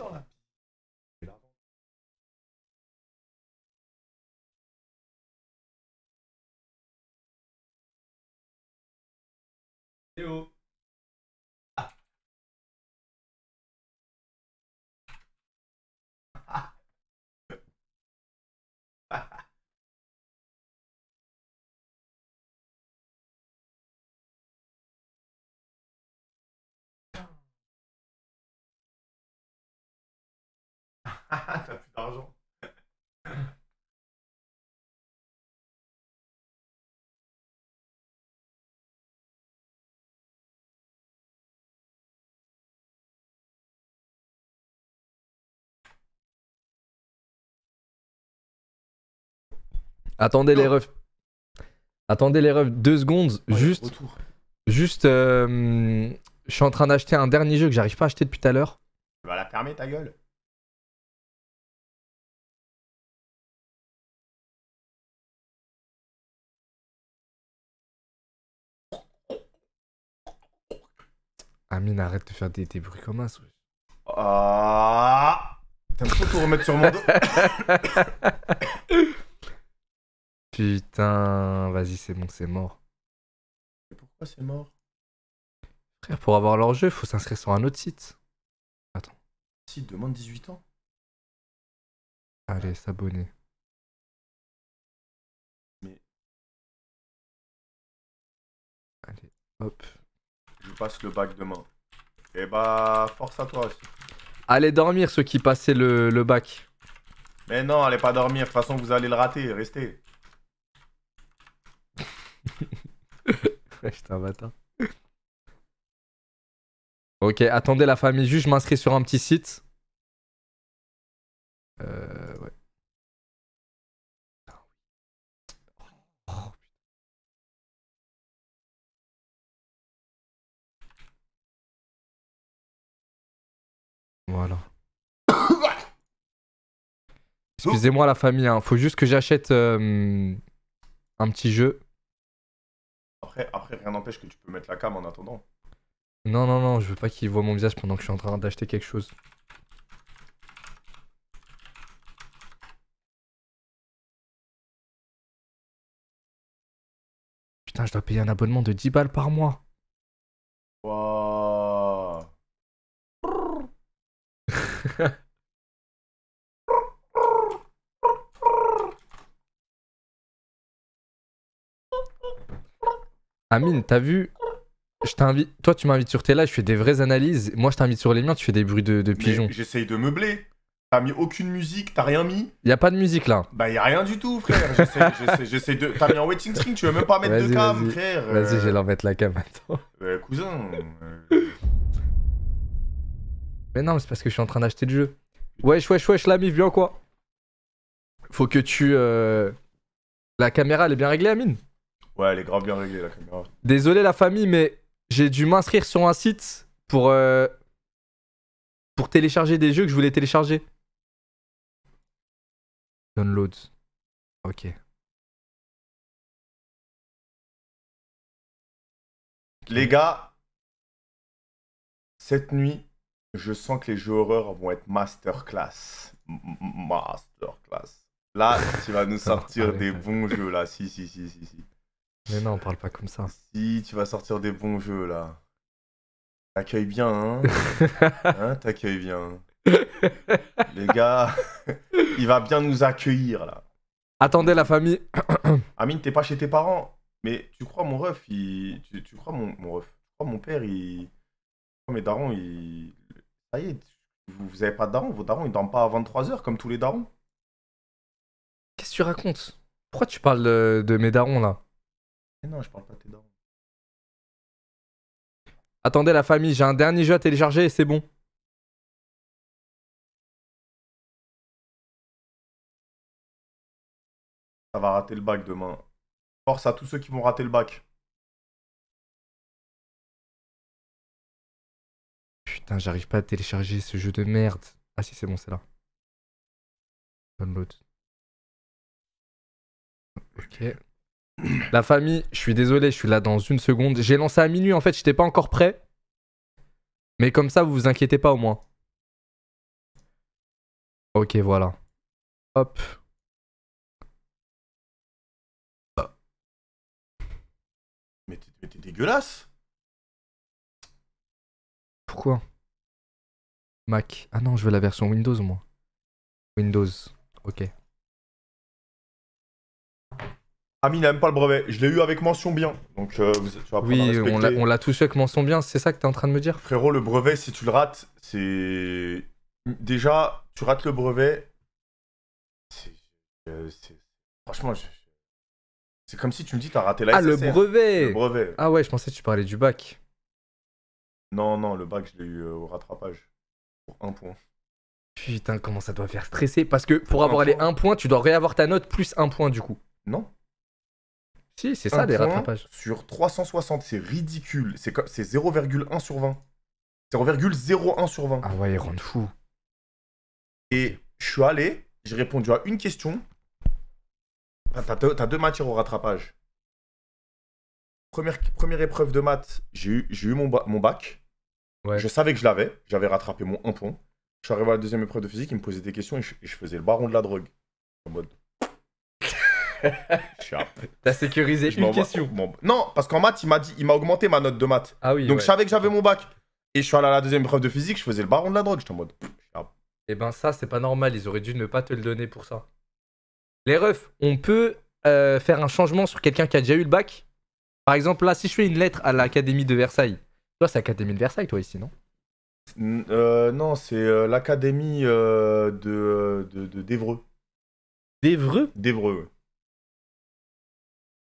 La T'as plus d'argent. Attendez les refs. Attendez les refs deux secondes. Ouais, juste, Retour. juste. euh, je suis en train d'acheter un dernier jeu que j'arrive pas à acheter depuis tout à l'heure. Tu vas la fermer ta gueule. Amine, arrête de faire des, des bruits comme ça. Ah T'aimes trop tout remettre sur mon dos. Putain, vas-y, c'est bon, c'est mort. Mais Pourquoi c'est mort? Frère, pour avoir leur jeu, faut s'inscrire sur un autre site. Si, demande 18 ans. Allez, s'abonner. Mais- Allez, hop. Je passe le bac demain. Et bah, force à toi aussi. Allez dormir ceux qui passaient le, le bac. Mais non, allez pas dormir. De toute façon, vous allez le rater. Restez. Putain, bâtard. Ok, attendez la famille, juste je m'inscris sur un petit site. Euh, Voilà. Excusez-moi la famille, hein. faut juste que j'achète euh, un petit jeu. Après, après, rien n'empêche que tu peux mettre la cam en attendant. Non, non, non, je veux pas qu'ils voient mon visage pendant que je suis en train d'acheter quelque chose. Putain, je dois payer un abonnement de 10 balles par mois. Waouh. Amine, t'as vu Je t'invite. Toi, tu m'invites sur tes lives, je fais des vraies analyses. Moi, je t'invite sur les miens, tu fais des bruits de, pigeons. J'essaye de meubler. T'as mis aucune musique, t'as rien mis? Y a pas de musique là. Bah, y a rien du tout, frère. J'essaie, de. T'as mis un waiting string, tu veux même pas mettre de cam, frère. euh, Vas-y, vais leur mettre la cam. Attends. euh, cousin. euh, Mais non, mais c'est parce que je suis en train d'acheter le jeu. Wesh, wesh, wesh, l'ami, viens quoi? Faut que tu. euh, La caméra, elle est bien réglée, Amine? Ouais, elle est grave bien réglée, la caméra. Désolé, la famille, mais j'ai dû m'inscrire sur un site pour. euh, Pour télécharger des jeux que je voulais télécharger. Downloads. Ok. Les gars, cette nuit, je sens que les jeux horreurs vont être masterclass. Masterclass. Là, tu vas nous sortir des bons jeux, là. Si, si, si, si, si. Mais non, on parle pas comme ça. Si, tu vas sortir des bons jeux, là. T'accueilles bien, hein Hein, t'accueilles bien. Les gars, il va bien nous accueillir, là. Attendez, la famille. Amine, t'es pas chez tes parents. Mais tu crois mon ref, il... tu, tu crois mon, mon ref, tu crois mon père, il... tu crois mes darons, il... Ça y est, vous, vous avez pas de darons, vos darons, ils dorment pas à 23h comme tous les darons. Qu'est-ce que tu racontes? Pourquoi tu parles de, de mes darons là? Mais non, je parle pas de tes darons. Attendez, la famille, j'ai un dernier jeu à télécharger et c'est bon. Ça va rater le bac demain. Force à tous ceux qui vont rater le bac. Putain, j'arrive pas à télécharger ce jeu de merde. Ah si, c'est bon, c'est là. Download. Ok. La famille, je suis désolé, je suis là dans une seconde. J'ai lancé à minuit, en fait, j'étais pas encore prêt. Mais comme ça, vous vous inquiétez pas au moins. Ok, voilà. Hop. Mais t'es mais t'es dégueulasse. Pourquoi? Mac. Ah non, je veux la version Windows, moi. Windows. Ok. Amine n'aime pas le brevet. Je l'ai eu avec mention bien. Donc euh, vous- tu vas Oui, on l'a- tous eu avec mention bien, c'est ça que t'es en train de me dire? Frérot, le brevet, si tu le rates, c'est. Déjà, tu rates le brevet. C'est. euh, Franchement, je- c'est comme si tu me dis t'as raté la Ah, le brevet Le brevet. Ah ouais, je pensais que tu parlais du bac. Non, non, le bac, je l'ai eu euh, au rattrapage. Pour un point. Putain, comment ça doit faire stresser? Parce que pour avoir les point. 1 point, tu dois réavoir ta note plus 1 point du coup. Non Si, c'est ça point rattrapages. Sur 360, c'est ridicule. C'est co- c'est 0,1 sur 20. 0,01 sur 20. Ah ouais, ils rendent fou. Et je suis allé, j'ai répondu à une question. T'as deux, matières au rattrapage. Première, première épreuve de maths, j'ai eu, eu mon, ba- mon bac. Ouais. Je savais que je l'avais, j'avais rattrapé mon 1 point. Je suis arrivé à la deuxième épreuve de physique, il me posait des questions et je, et je faisais le baron de la drogue. En mode. T'as sécurisé je une question. mon- Non, parce qu'en maths, il m'a dit, il m'a augmenté ma note de maths. Ah oui. Donc ouais. je savais que j'avais mon bac. Et je suis allé à la deuxième épreuve de physique, je faisais le baron de la drogue. J'étais en mode. Eh ben ça, c'est pas normal, ils auraient dû ne pas te le donner pour ça. Les refs, on peut euh, faire un changement sur quelqu'un qui a déjà eu le bac? Par exemple, là, si je fais une lettre à l'Académie de Versailles, toi, c'est l'Académie de Versailles, toi, ici, non? Euh, non, c'est euh, l'académie de, de, de- d'Evreux. D'Evreux? D'Evreux.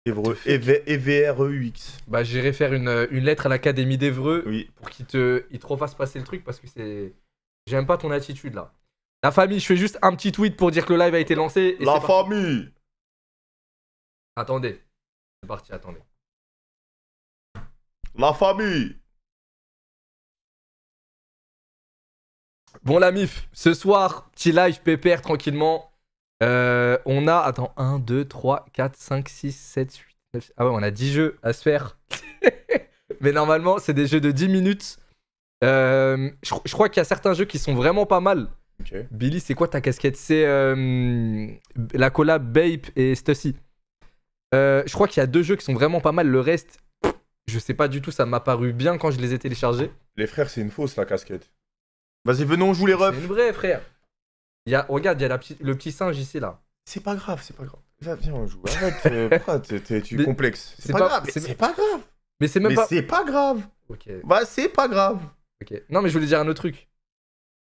Évreux. E E-V-R-E-U-X. Bah, j'irai faire une, une lettre à l'Académie d'Evreux Oui. pour qu'ils te, ils te refassent passer le truc parce que c'est. J'aime pas ton attitude là. La famille, je fais juste un petit tweet pour dire que le live a été lancé. et La parti. famille Attendez. C'est parti, attendez. La famille Bon, la mif, ce soir, petit live pépère tranquillement. Euh, on a, attends, 1, 2, 3, 4, 5, 6, 7, 8, 9. Ah ouais, on a 10 jeux à se faire. Mais normalement, c'est des jeux de 10 minutes. Euh, je, je crois qu'il y a certains jeux qui sont vraiment pas mal. Billy, c'est quoi ta casquette? C'est euh, la collab Bape et Stussy. Euh, je crois qu'il y a deux jeux qui sont vraiment pas mal. Le reste, je sais pas du tout. Ça m'a paru bien quand je les ai téléchargés. Les frères, c'est une fausse la casquette. Vas-y, venons, on joue les C'est refs. une vraie, frère. Il y a, regarde, il y a la petite- le petit singe ici, là. C'est pas grave, c'est pas grave. Viens, on joue. Arrête, euh, pourquoi t'es- t'es- tu Mais- complexes C'est c'est pas, pas- grave. mais c'est- C'est pas grave. Mais c'est même Mais pas. c'est pas grave. Ok, Bah, c'est pas grave. ok. Non, mais je voulais dire un autre truc.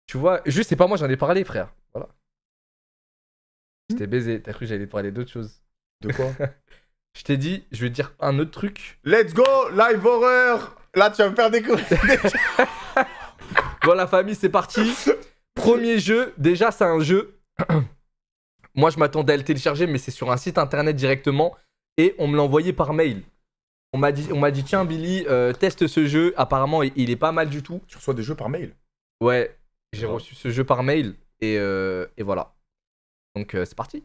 Tu vois, juste, c'est pas moi, j'en ai parlé, frère. Voilà. Je t'ai baisé. T'as cru que j'allais te parler d'autre chose. De quoi? Je t'ai dit, je vais te dire un autre truc. Let's go, live horreur Là, tu vas me faire découvrir. Bon, la famille, c'est parti. Premier jeu, déjà, c'est un jeu. Moi, je m'attendais à le télécharger, mais c'est sur un site internet directement. Et on me l'a envoyé par mail. On m'a dit, on m'a dit tiens, Billy, euh, teste ce jeu. Apparemment, il, il est pas mal du tout. tu reçois des jeux par mail? Ouais, j'ai Ouais. reçu ce jeu par mail. Et, euh, et voilà. Donc, euh, c'est parti.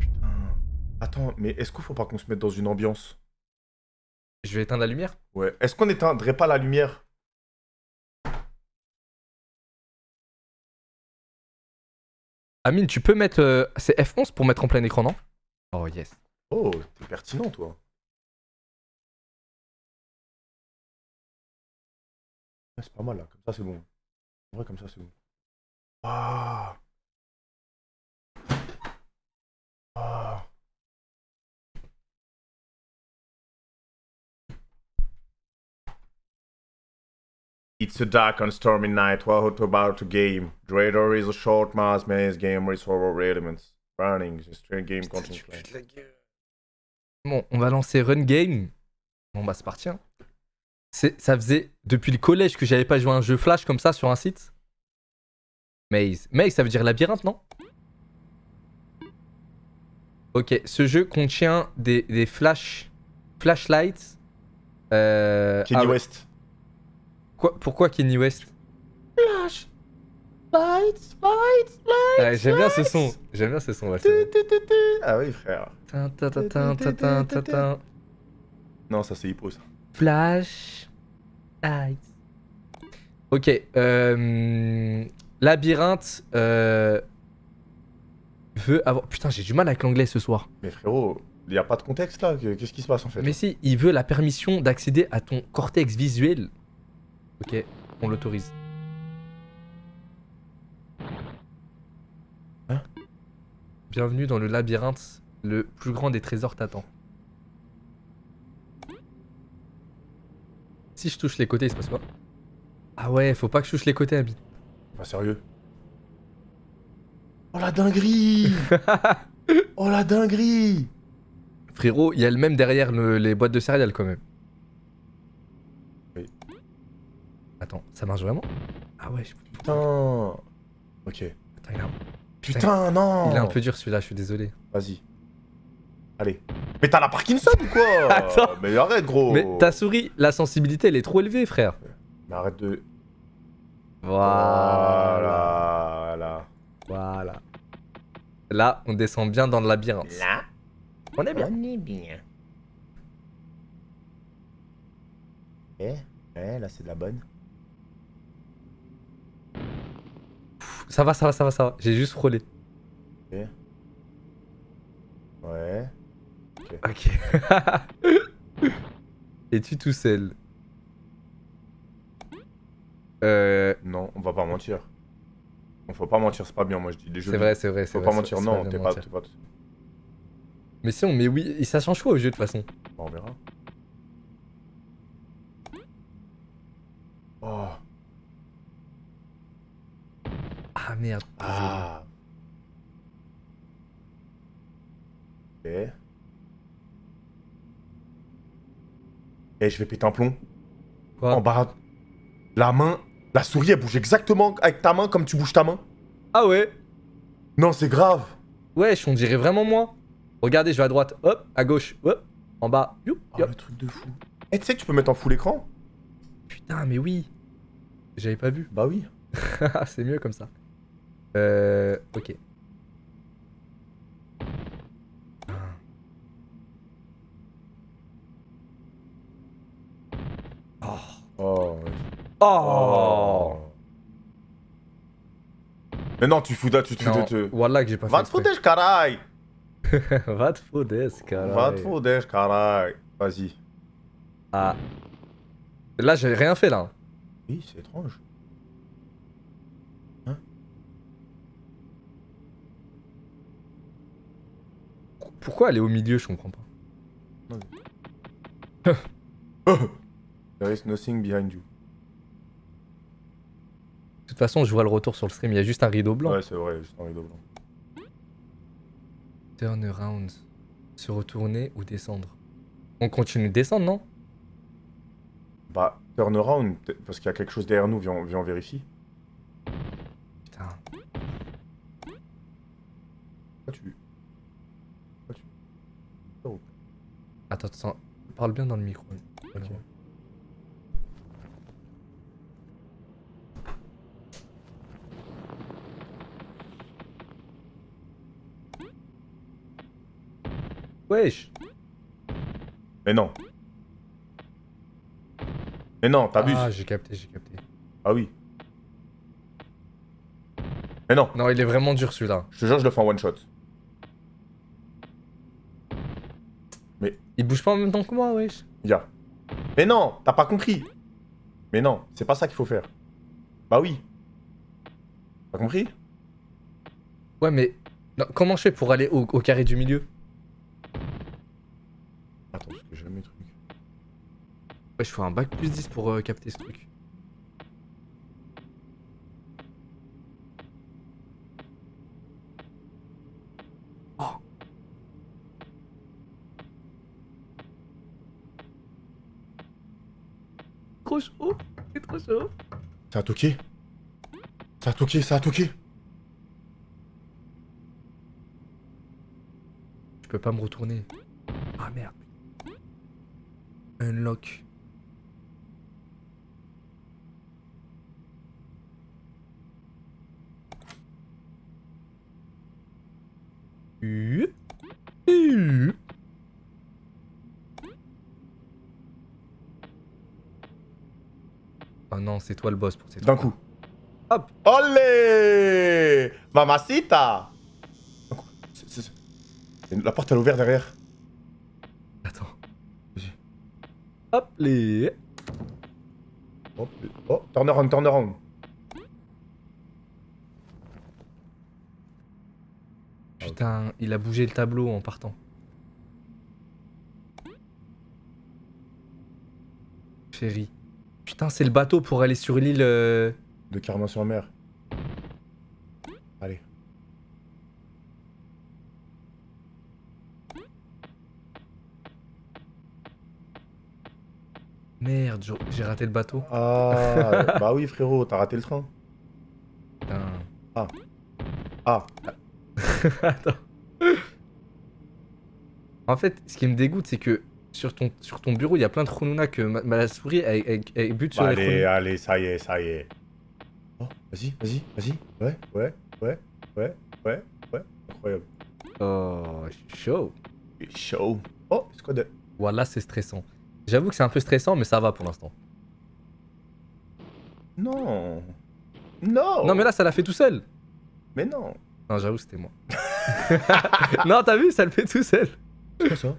Putain. Attends, mais est-ce qu'il faut pas qu'on se mette dans une ambiance? Je vais éteindre la lumière? Ouais. Est-ce qu'on n'éteindrait pas la lumière? Amine, tu peux mettre. euh, c'est F11 pour mettre en plein écran, non? Oh, yes. Oh, t'es pertinent, toi. Ouais, c'est pas mal, là. Comme ça, c'est bon. En vrai, comme ça, c'est bon. Ah. Ah. It's a dark and stormy night. What about a game? Dreader is a short mass maze game with several elements? Running, is a straight game content. Bon, on va lancer Run Game. Bon, bah, c'est parti. hein. C'est, ça faisait depuis le collège que j'avais pas joué à un jeu flash comme ça sur un site. Maze. Maze, ça veut dire labyrinthe, non? Ok, ce jeu contient des, des flash, flashlights. Euh, Kenny ah ouais. West. Quoi- pourquoi Kenny West? Flash. Lights, lights, lights. Ouais, J'aime bien ce son. J'aime bien ce son. ouais. Ah oui, frère. Non, ça c'est Hippo ça. Flash. Lights. Ok. euh, labyrinthe euh, veut avoir. Putain, j'ai du mal avec l'anglais ce soir. Mais frérot, il n'y a pas de contexte là. que- Qu'est-ce qui se passe en fait? Mais si, il veut la permission d'accéder à ton cortex visuel. Ok, on l'autorise. Hein Bienvenue dans le labyrinthe. Le plus grand des trésors t'attend. Si je touche les côtés, il se passe quoi? Ah ouais, faut pas que je touche les côtés, Abby. Pas sérieux? Oh la dinguerie Oh la dinguerie Frérot, il y a le même derrière le- les boîtes de céréales quand même. Oui. Attends, ça marche vraiment? Ah ouais, je... Putain Ok. Attends, il, est un... Putain, non il est un peu dur celui-là, je suis désolé. Vas-y. Allez. Mais t'as la Parkinson ou quoi? Attends. Mais arrête, gros Mais ta souris, la sensibilité, elle est trop élevée, frère. Mais arrête de... Voilà. Voilà. Voilà. Là, on descend bien dans le labyrinthe. Là, On est bien. on est bien. Eh, eh, là c'est de la bonne. Ça va, ça va, ça va, ça va. J'ai juste frôlé. Ouais. Ok. Es-tu tout seul? Euh. Non, on va pas mentir. On faut pas mentir, c'est pas bien, moi je dis. Les jeux C'est vrai, c'est vrai, c'est Faut pas mentir, non, t'es pas, pas. Mais si on met oui, et ça change quoi au jeu de toute façon? On verra. Oh. Ah merde. Ah. Ok. Eh, je vais péter un plomb. Quoi En bas. La main. La souris, elle bouge exactement avec ta main comme tu bouges ta main. Ah ouais Non, c'est grave. Wesh, on dirait vraiment moi. Regardez, je vais à droite, hop, à gauche, hop, en bas, youp, Oh, youp. le truc de fou. Eh, tu sais que tu peux mettre en full écran? Putain, mais oui. J'avais pas vu. Bah oui. c'est mieux comme ça. Euh. Ok. Oh. Oh. ouais. Oh. Mais non, tu fous tu te fous de te. Wallah que j'ai pas fait Va te foutre, caray Va te foutre, carré. Va te foutre, caray Vas-y. Ah. Là, j'ai rien fait là. Oui, c'est étrange. Pourquoi elle est au milieu, je comprends pas. There is nothing behind you. De toute façon, je vois le retour sur le stream, il y a juste un rideau blanc. Ouais, c'est vrai, juste un rideau blanc. Turn around. Se retourner ou descendre. On continue de descendre, non? Bah, turn around, parce qu'il y a quelque chose derrière nous, viens, on- viens on vérifie. Putain. Pourquoi tu. Pourquoi tu. Attends, attends. Parle bien dans le micro. Ok. Wesh. Mais non. Mais non, t'abuses. Ah, Ah, j'ai capté, j'ai capté. oui. Mais non, Non, il est vraiment dur celui-là. je te jure, je le fais en one shot. Il bouge pas en même temps que moi, wesh. Ya. Mais non, t'as pas compris. Mais non, c'est pas ça qu'il faut faire. Bah oui. T'as compris? Ouais, mais. non, comment je fais pour aller au, au carré du milieu? Attends, parce que j'ai mes trucs. Ouais, je fais un bac plus 10 pour euh, capter ce truc. Oh. Trop chaud, c'est trop chaud. Ça a toqué Ça a toqué, ça a toqué Je peux pas me retourner. Ah merde. Unlock. Uh. Uh. Non, c'est toi le boss pour ces D'un coup. Hop. Olé Mamacita La porte, elle est ouverte derrière. Attends. Vas-y. Hop, les. Oh, turn around, turn around. Putain, il a bougé le tableau en partant. Ferry. Putain, c'est le bateau pour aller sur l'île. euh, De Carmin-sur-Mer. Allez. Merde, j'ai raté le bateau. Ah, bah oui, frérot, t'as raté le train. Putain. Ah, Attends. En fait, ce qui me dégoûte, c'est que sur ton, sur ton bureau, il y a plein de Rununa que ma, ma souris, elle, elle- elle bute sur bah, les allez, allez, ça y est, ça y est. Oh, vas-y, vas-y, vas-y. Ouais, ouais, ouais, ouais, ouais, ouais. Incroyable. Oh, chaud. Show. Oh, squad. Voilà, c'est stressant. J'avoue que c'est un peu stressant, mais ça va pour l'instant. Non. Non. Non, mais là, ça l'a fait tout seul. Mais non. Non, j'avoue, c'était moi. non, t'as vu, ça le fait tout seul. C'est quoi ça?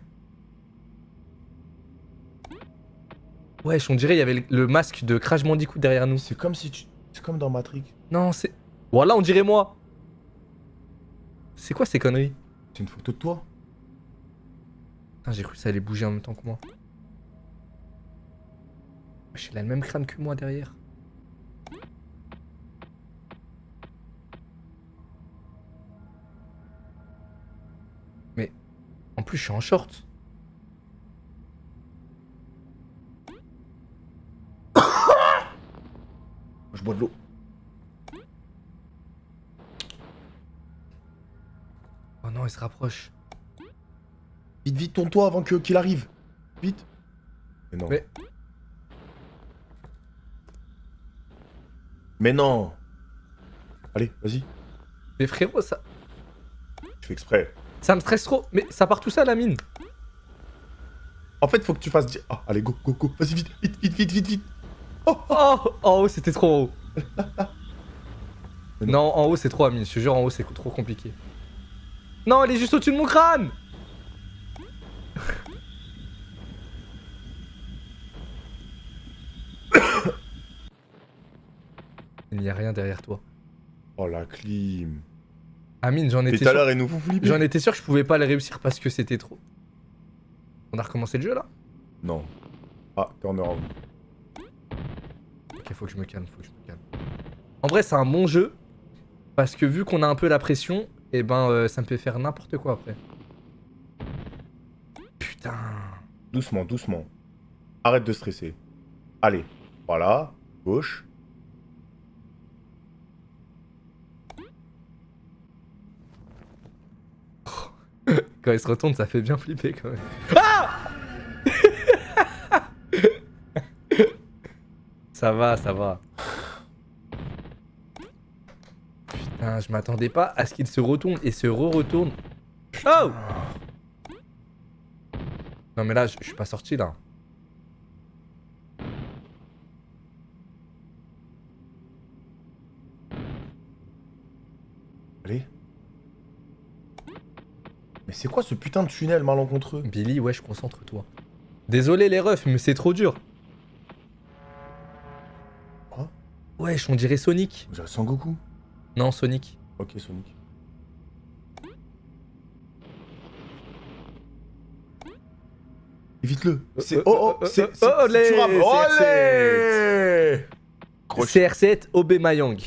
Wesh, on dirait il y avait le, le masque de Crash Bandicoot derrière nous. C'est comme si tu. C'est comme dans Matrix. Non, c'est. Voilà, on dirait moi. C'est quoi ces conneries? C'est une photo de toi. Putain, j'ai cru que ça allait bouger en même temps que moi. Wesh, il a le même crâne que moi derrière. Mais en plus, je suis en short. Je bois de l'eau. Oh non, il se rapproche. Vite, vite, tourne-toi avant qu'il arrive. Vite. Mais non. Mais- Mais non. Allez, vas-y. Mais frérot, ça, Je fais exprès. ça me stresse trop. Mais ça part tout ça, la mine. En fait, faut que tu fasses. Ah, allez, go, go, go. Vas-y, vite, vite, vite, vite, vite, vite. Oh, en haut, c'était trop haut. Mais non, en haut, c'est trop, Amine. Je te jure, en haut, c'est trop compliqué. Non, elle est juste au-dessus de mon crâne. Il n'y a rien derrière toi. Oh, la clim. Amine, j'en Et étais sûr. elle nous. J'en étais sûr que je pouvais pas le réussir parce que c'était trop. On a recommencé le jeu là? Non. Ah, turn around. Ok, faut que je me calme, faut que je me calme. En vrai, c'est un bon jeu parce que vu qu'on a un peu la pression, et ben euh, ça me fait faire n'importe quoi après. Putain. Doucement, doucement. Arrête de stresser. Allez. Voilà. Gauche. Quand il se retourne, ça fait bien flipper quand même. Ah Ça va, ça va. Putain, je m'attendais pas à ce qu'il se retourne et se re-retourne. Oh Non mais là, je je suis pas sorti là. Allez. Mais c'est quoi ce putain de tunnel malencontreux Billy, ouais, je concentre-toi. Désolé les refs, mais c'est trop dur. Wesh, on dirait Sonic. Vous avez Sangoku Non, Sonic. Ok, Sonic. Évite-le. C'est euh, oh oh, euh, c'est olé, tuable. CR7. Olé Crochet. CR7 Obemayang.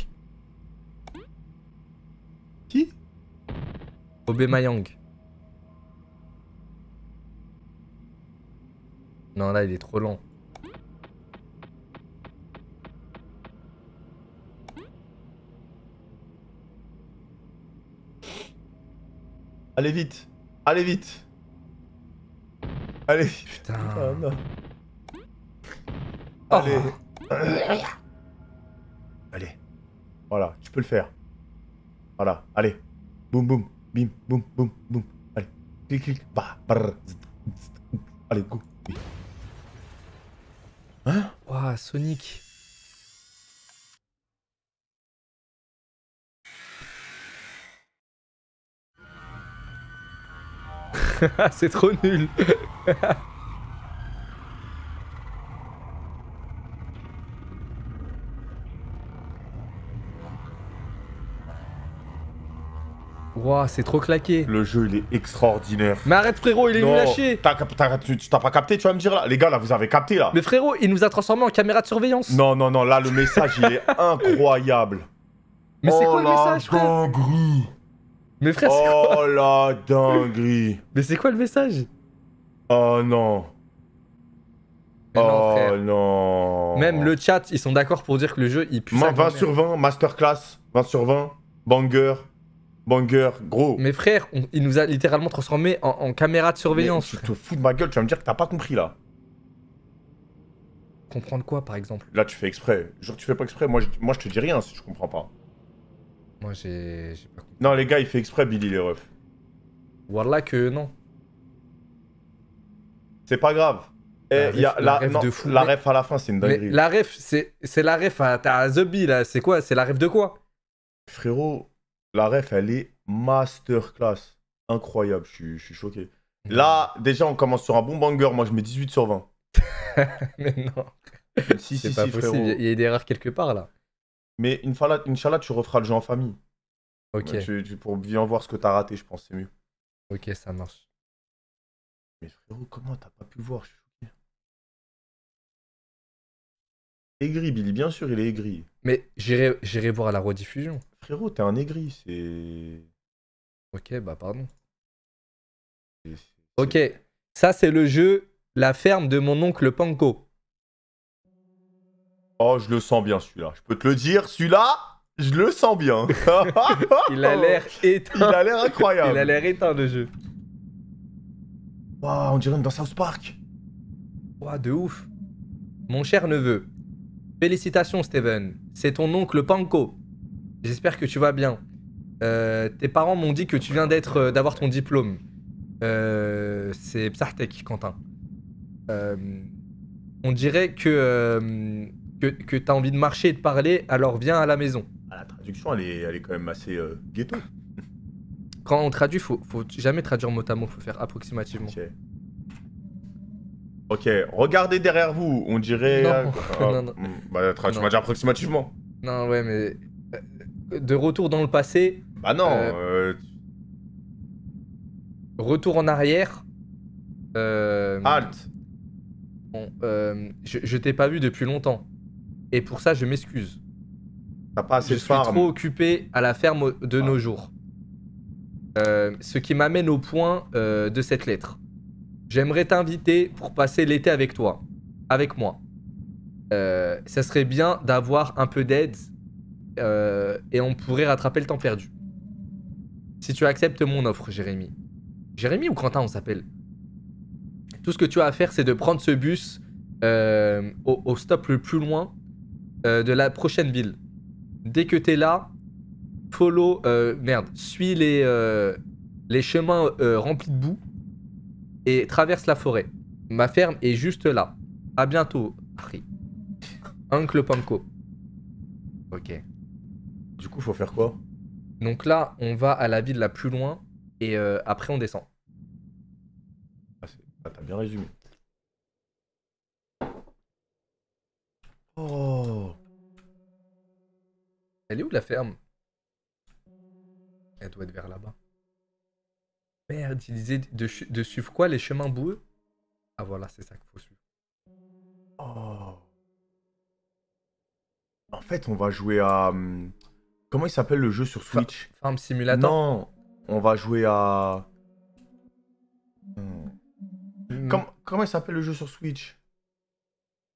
Qui? Obemayang. Non, là, il est trop lent. Allez vite. Allez vite. Allez. Putain. Ah, non. Oh. Allez. Allez. Voilà, tu peux le faire. Voilà, allez. Boum, boum, bim, boum, boum, boum. Allez. Clic, clic. Bah, brr. Allez, go. Hein? Ouah, Sonic. c'est trop nul. Ouah, c'est trop claqué. Le jeu, il est extraordinaire. Mais arrête frérot, il est nul t'as- tu t'as pas capté, tu vas me dire là Les gars, là, vous avez capté là Mais frérot, il nous a transformé en caméra de surveillance. Non, non, non, là, le message, il est incroyable. Mais c'est Oh quoi le la message, frère? Mais frère, c'est quoi Oh la dinguerie Mais c'est quoi le message? Oh non Mais non, Oh non Même le chat, ils sont d'accord pour dire que le jeu, il pue Ma- sa 20 grand-mère. sur 20, masterclass, 20 sur 20, banger, banger, gros. Mais frère, on- il nous a littéralement transformé en, en caméra de Mais surveillance. tu te fous de ma gueule, tu vas me dire que t'as pas compris là. Comprendre quoi, par exemple? Là, tu fais exprès. Genre, tu fais pas exprès, moi je, moi, je te dis rien si je comprends pas. Moi, j'ai j'ai pas compris. Non, les gars, il fait exprès, Billy les refs. Voilà que non. C'est pas grave. La il y a ref- la la, ref non, de fou. la Mais- ref à la fin, c'est une Mais dinguerie. la ref, c'est la ref à, à The Bee, là. C'est quoi? C'est la ref de quoi? Frérot, la ref, elle est masterclass. Incroyable, je suis, je suis choqué. Là, déjà, on commence sur un bon banger. Moi, je mets 18 sur 20. Mais non, si, c'est si, pas si, possible. frérot. Il y a une erreur quelque part, là. Mais Inch'Allah, Inch'Allah, tu referas le jeu en famille. Ok, Tu- tu- pour bien voir ce que t'as raté, je pense, c'est mieux. ok, ça marche. Mais frérot, comment t'as pas pu le voir Je suis choqué. Aigri, Billy, bien sûr, il est aigri. Mais j'irai j'irai voir à la rediffusion. Frérot, t'es un aigri, c'est. Ok, bah pardon. Ok, ça c'est le jeu La ferme de mon oncle Panko. Oh, je le sens bien celui-là. Je peux te le dire, celui-là, je le sens bien. Il a l'air Il éteint. a l'air incroyable. Il a l'air éteint le jeu. Waouh, on dirait dans South Park. Ouah, de ouf. Mon cher neveu, félicitations Steven, c'est ton oncle Panko. J'espère que tu vas bien. Euh, tes parents m'ont dit que tu viens d'être, euh, d'avoir ton diplôme. Euh, c'est Psartek, Quentin. On dirait que, que, que tu as envie de marcher et de parler, alors viens à la maison. Ah, la traduction, elle est, elle est quand même assez euh, ghetto. Quand on traduit, faut, faut jamais traduire mot à mot, faut faire approximativement. Ok. Ok, regardez derrière vous, on dirait. Non, euh, non, non. hmm, Bah, tu m'as dit approximativement. Non, ouais, mais euh, de retour dans le passé, Bah non. Euh, euh, retour en arrière. Euh, Halt. bon, je je t'ai pas vu depuis longtemps. Et pour ça, je m'excuse. T'as pas assez Je de suis farm. trop occupé à la ferme de Ah. nos jours. Euh, ce qui m'amène au point euh, de cette lettre. J'aimerais t'inviter pour passer l'été avec toi, avec moi. Euh, ça serait bien d'avoir un peu d'aide euh, et on pourrait rattraper le temps perdu. Si tu acceptes mon offre, Jérémy. Jérémy ou Quentin, on s'appelle. Tout ce que tu as à faire, c'est de prendre ce bus au, au stop le plus loin euh, de la prochaine ville. Dès que t'es là, follow, euh, merde, suis les, euh, les chemins remplis de boue et traverse la forêt. Ma ferme est juste là. À bientôt, Harry. Uncle Panko. Ok. Du coup, faut faire quoi? Donc là, on va à la ville la plus loin et après on descend. Ah, ah, T'as bien résumé. Oh. Elle est où la ferme? Elle doit être vers là-bas. Merde, il disait de, suivre quoi Les chemins boueux? Ah voilà, c'est ça qu'il faut suivre. Oh. En fait, on va jouer à. hum, Comment il s'appelle le jeu sur Fa- Switch? Farm Simulator? Non, on va jouer à. Hmm. Hmm, Com- comment il s'appelle le jeu sur Switch?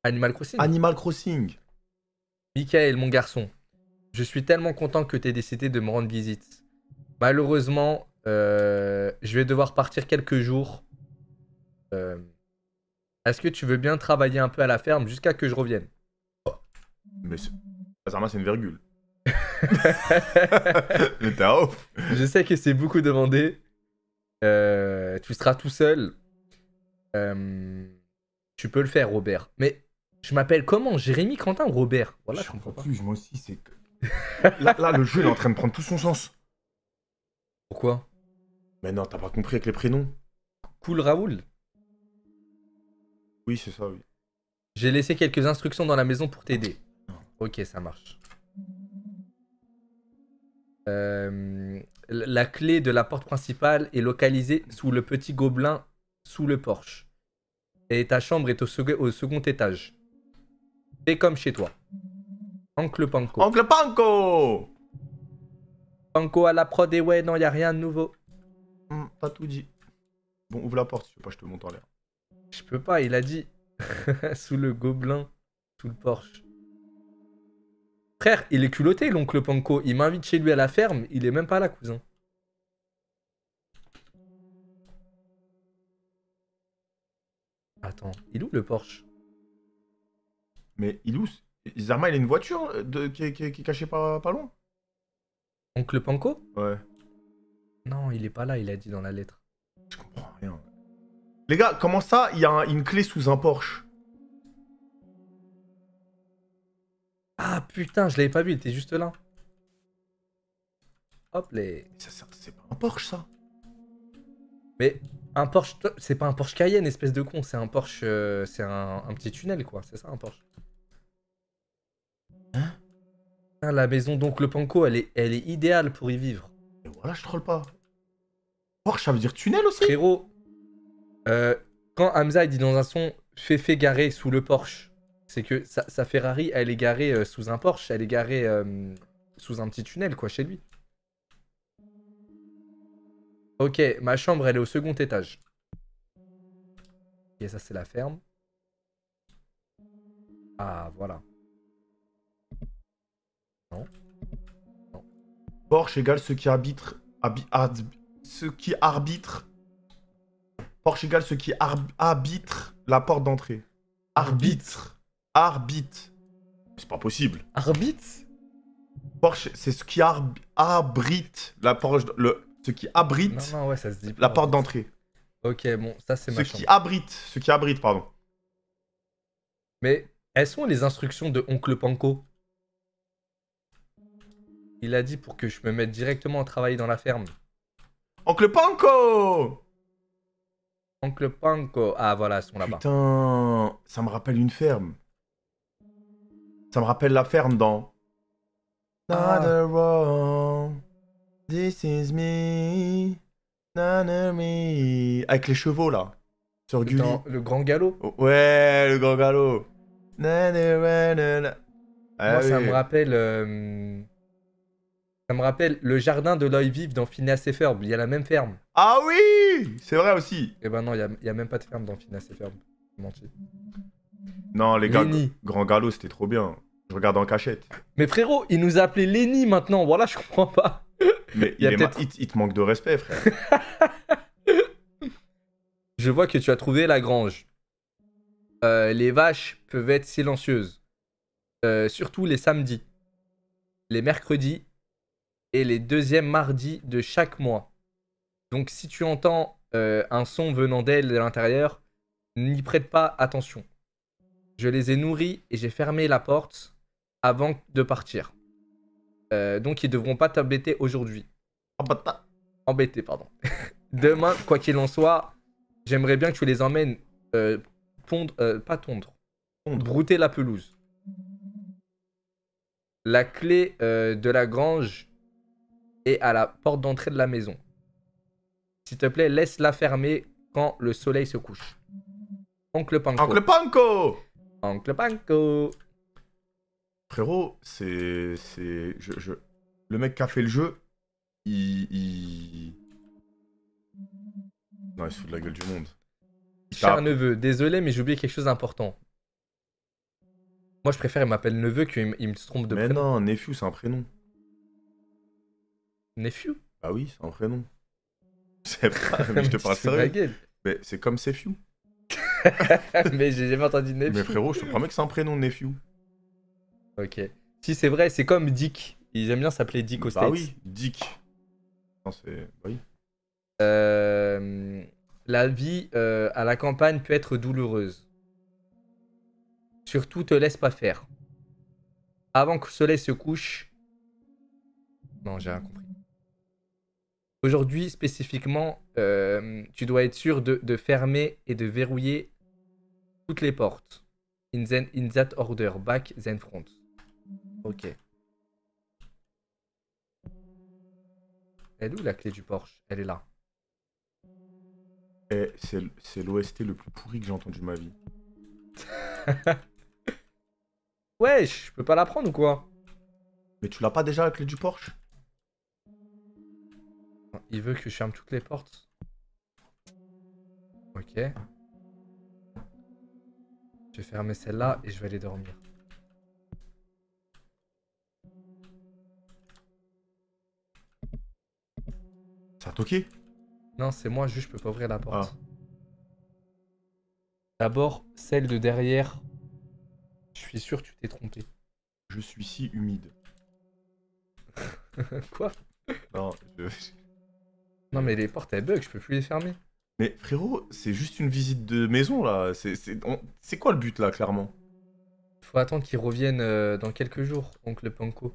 Animal Crossing Animal Crossing. Michael, mon garçon, je suis tellement content que tu aies décidé de me rendre visite. Malheureusement, euh, je vais devoir partir quelques jours. Euh, Est-ce que tu veux bien travailler un peu à la ferme jusqu'à que je revienne? Mais c'est- Azarma, c'est une virgule. Mais t'es off. Je sais que c'est beaucoup demandé. Euh, tu seras tout seul. Tu peux le faire, Robert. Mais je m'appelle comment? Jérémy, Quentin ou Robert? Voilà, je comprends pas. plus, moi aussi, c'est que. là, là, le jeu il est en train de prendre tout son sens. Pourquoi? Mais non, t'as pas compris avec les prénoms Cool Raoul. Oui, c'est ça, oui. J'ai laissé quelques instructions dans la maison pour t'aider. Ok, ça marche. Euh, la clé de la porte principale est localisée sous le petit gobelin sous le porche. Et ta chambre est au, sec- au second étage. Fais comme chez toi. Oncle Panko. Oncle Panko Panko à la prod et ouais, non, y a rien de nouveau. Hmm, Pas tout dit. Bon, ouvre la porte, si tu veux pas, je te monte en l'air. Je peux pas, il a dit. sous le gobelin, sous le porche. Frère, il est culotté, l'oncle Panko. Il m'invite chez lui à la ferme, il est même pas là, cousin. Attends, il est où le Porsche Mais il est où ce- Zarma, il a une voiture euh, de... qui, est, qui est- qui est cachée pas, pas loin? Oncle Panko? Ouais. Non, il est pas là, il a dit dans la lettre. Je comprends rien. Les gars, comment ça, il y a un- une clé sous un Porsche? Ah putain, je l'avais pas vu, il était juste là. Hop les. C'est pas un Porsche, ça Mais un Porsche, c'est pas un Porsche Cayenne, espèce de con, c'est un Porsche, euh, c'est un, un petit tunnel quoi, c'est ça un Porsche? La maison d'oncle Panko, elle est, elle est idéale pour y vivre. Et voilà, je troll pas. Porsche, ça veut dire tunnel aussi Frérot, euh, quand Hamza il dit dans un son Féfé garé sous le Porsche, c'est que sa, sa Ferrari elle est garée euh, sous un Porsche, elle est garée euh, sous un petit tunnel quoi chez lui. Ok, ma chambre elle est au second étage. Et ça c'est la ferme. Ah voilà. Porsche égale ceux qui arbitrent. habi- arb- ceux qui arbitrent. Porsche égale ceux qui arb- arbitrent la porte d'entrée. Arbitre. Arbitre. C'est pas possible. Arbitre? Porsche, c'est ce qui arb- abrite la porte. Le, ce qui abrite Non, non, ouais, ça se dit la porte d'entrée. Ok, bon, ça c'est Ce qui abrite. Ce qui abrite, pardon. Mais elles sont les instructions de Oncle Panko? Il a dit pour que je me mette directement à travailler dans la ferme. Oncle Panko Oncle Panko. Ah voilà, elles sont là-bas. Putain, ça me rappelle une ferme. Ça me rappelle la ferme dans. Ah. This is me, me. Avec les chevaux là, sur Gulli. Dans le grand galop. Oh, Ouais, le grand galop. Nana. Ah Moi, ça me rappelle. euh, Ça me rappelle le jardin de l'œil vif dans Phineas et Ferb. Il y a la même ferme. Ah oui, c'est vrai aussi. Eh ben non, il y a, même pas de ferme dans Phineas et Ferb. Menti. Non, les gars, Lenny. grand galop, c'était trop bien. Je regarde en cachette. Mais frérot, il nous a appelé Lenny maintenant. Voilà, je comprends pas. Mais ma- il te manque de respect, frère. Je vois que tu as trouvé la grange. Euh, les vaches peuvent être silencieuses. Euh, surtout les samedis, les mercredis et les deuxièmes mardis de chaque mois. Donc si tu entends euh, un son venant d'elles de l'intérieur, n'y prête pas attention. Je les ai nourris et j'ai fermé la porte avant de partir. Euh, donc ils devront pas t'embêter aujourd'hui embêté, pardon. Demain, quoi qu'il en soit, j'aimerais bien que tu les emmènes euh, pondre, pas tondre, Tondre. brouter la pelouse. La clé de la grange à la porte d'entrée de la maison. S'il te plaît, laisse-la fermer quand le soleil se couche. Oncle Panko. Oncle Panko Oncle Panko. Frérot, c'est. c'est je, je- Le mec qui a fait le jeu, il. il... Non, il se fout de la gueule du monde. Cher neveu, désolé, mais j'ai oublié quelque chose d'important. Moi, je préfère il m'appelle neveu qu'il me- trompe de Mais prénom. non, Nephew, c'est un prénom. Nephew Bah oui, c'est un prénom. C'est pas, mais je te parle sérieux. Mais c'est comme Sephew. mais j'ai jamais entendu Nephew. Mais frérot, je te promets que c'est un prénom, Nephew. Ok. Si c'est vrai, c'est comme Dick. Ils aiment bien s'appeler Dick au States. oui, Dick. Non, c'est. bah oui. Euh, la vie euh, à la campagne peut être douloureuse. Surtout, te laisse pas faire. Avant que le soleil se couche. Non, j'ai rien compris. Aujourd'hui, spécifiquement, euh, tu dois être sûr de, de fermer et de verrouiller toutes les portes. In, then, in that order, back, then front. Ok. Elle est où la clé du Porsche? Elle est là. Eh, c'est c'est l'OST le plus pourri que j'ai entendu de ma vie. Wesh, je peux pas la prendre ou quoi? Mais tu l'as pas déjà la clé du Porsche? Il veut que je ferme toutes les portes. Ok. Je vais fermer celle-là et je vais aller dormir. Ça a toqué? Non, c'est moi, juste je peux pas ouvrir la porte. Ah. D'abord, celle de derrière. Je suis sûr que tu t'es trompé. Je suis si humide. Quoi? Non, je- Non, mais les portes elles bug, je peux plus les fermer. Mais frérot, c'est juste une visite de maison là. C'est on- quoi le but là, clairement? Faut attendre qu'ils reviennent euh, dans quelques jours, oncle Panko.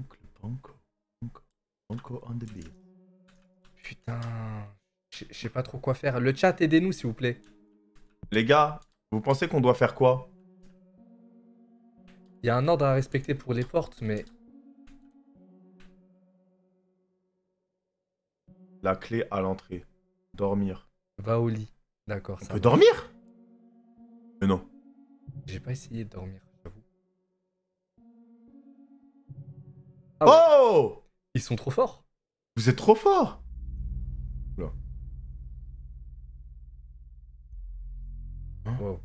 Oncle Panko. Panko. Panko on the beat. Putain. Je sais pas trop quoi faire. Le chat, aidez-nous s'il vous plaît. Les gars, vous pensez qu'on doit faire quoi? Il y a un ordre à respecter pour les portes, mais La clé à l'entrée. Dormir. va au lit. D'accord, On ça. peut va. dormir? Mais non. J'ai pas essayé de dormir, j'avoue. Ah ouais. Oh Ils sont trop forts. Vous êtes trop fort Wow.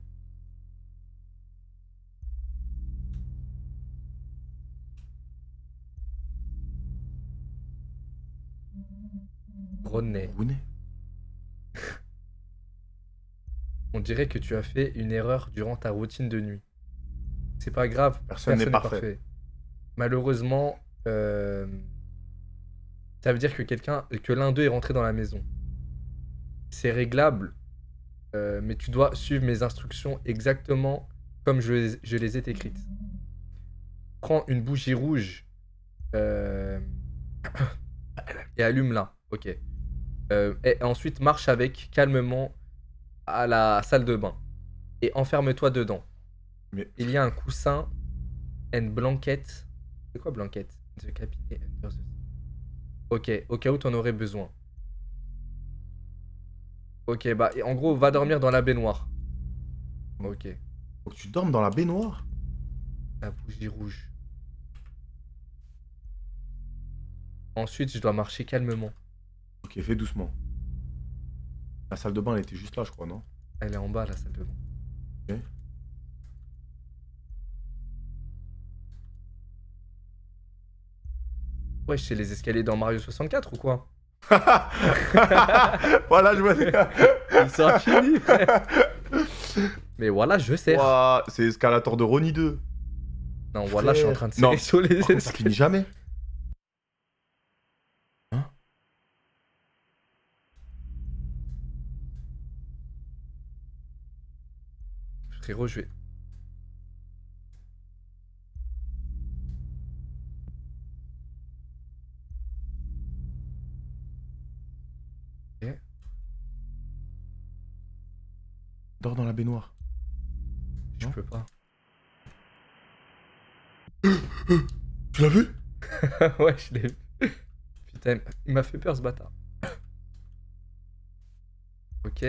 Rodney, on dirait que tu as fait une erreur durant ta routine de nuit. C'est pas grave, Personne n'est parfait. Malheureusement, euh, ça veut dire que quelqu'un, que l'un d'eux est rentré dans la maison. C'est réglable, euh, mais tu dois suivre mes instructions exactement comme je, les- je les ai écrites. Prends une bougie rouge euh, et allume-la. Ok. Euh, et ensuite, marche avec calmement à la salle de bain et enferme-toi dedans. Mais Il y a un coussin and blanket. C'est quoi blanket The cabinet under the... Ok, au cas où t'en aurais besoin. Ok, bah et en gros, va dormir dans la baignoire. Ok, faut que tu dormes dans la baignoire? La bougie rouge. Ensuite, je dois marcher calmement. Ok, fais doucement. La salle de bain, elle était juste là, je crois, non? Elle est en bas, la salle de bain. Ok. Ouais, c'est les escaliers dans Mario 64 ou quoi? Voilà, je vois. Ils sont finis, frère. Mais voilà, je sais. C'est escalator de Ronnie 2. Non, voilà, je suis en train de sur les contre, ça escaliers. finit jamais. Frérot, je vais. Dors dans la baignoire. Je peux pas. Tu l'as vu? Ouais, je l'ai vu. Putain, il m'a fait peur ce bâtard. Ok.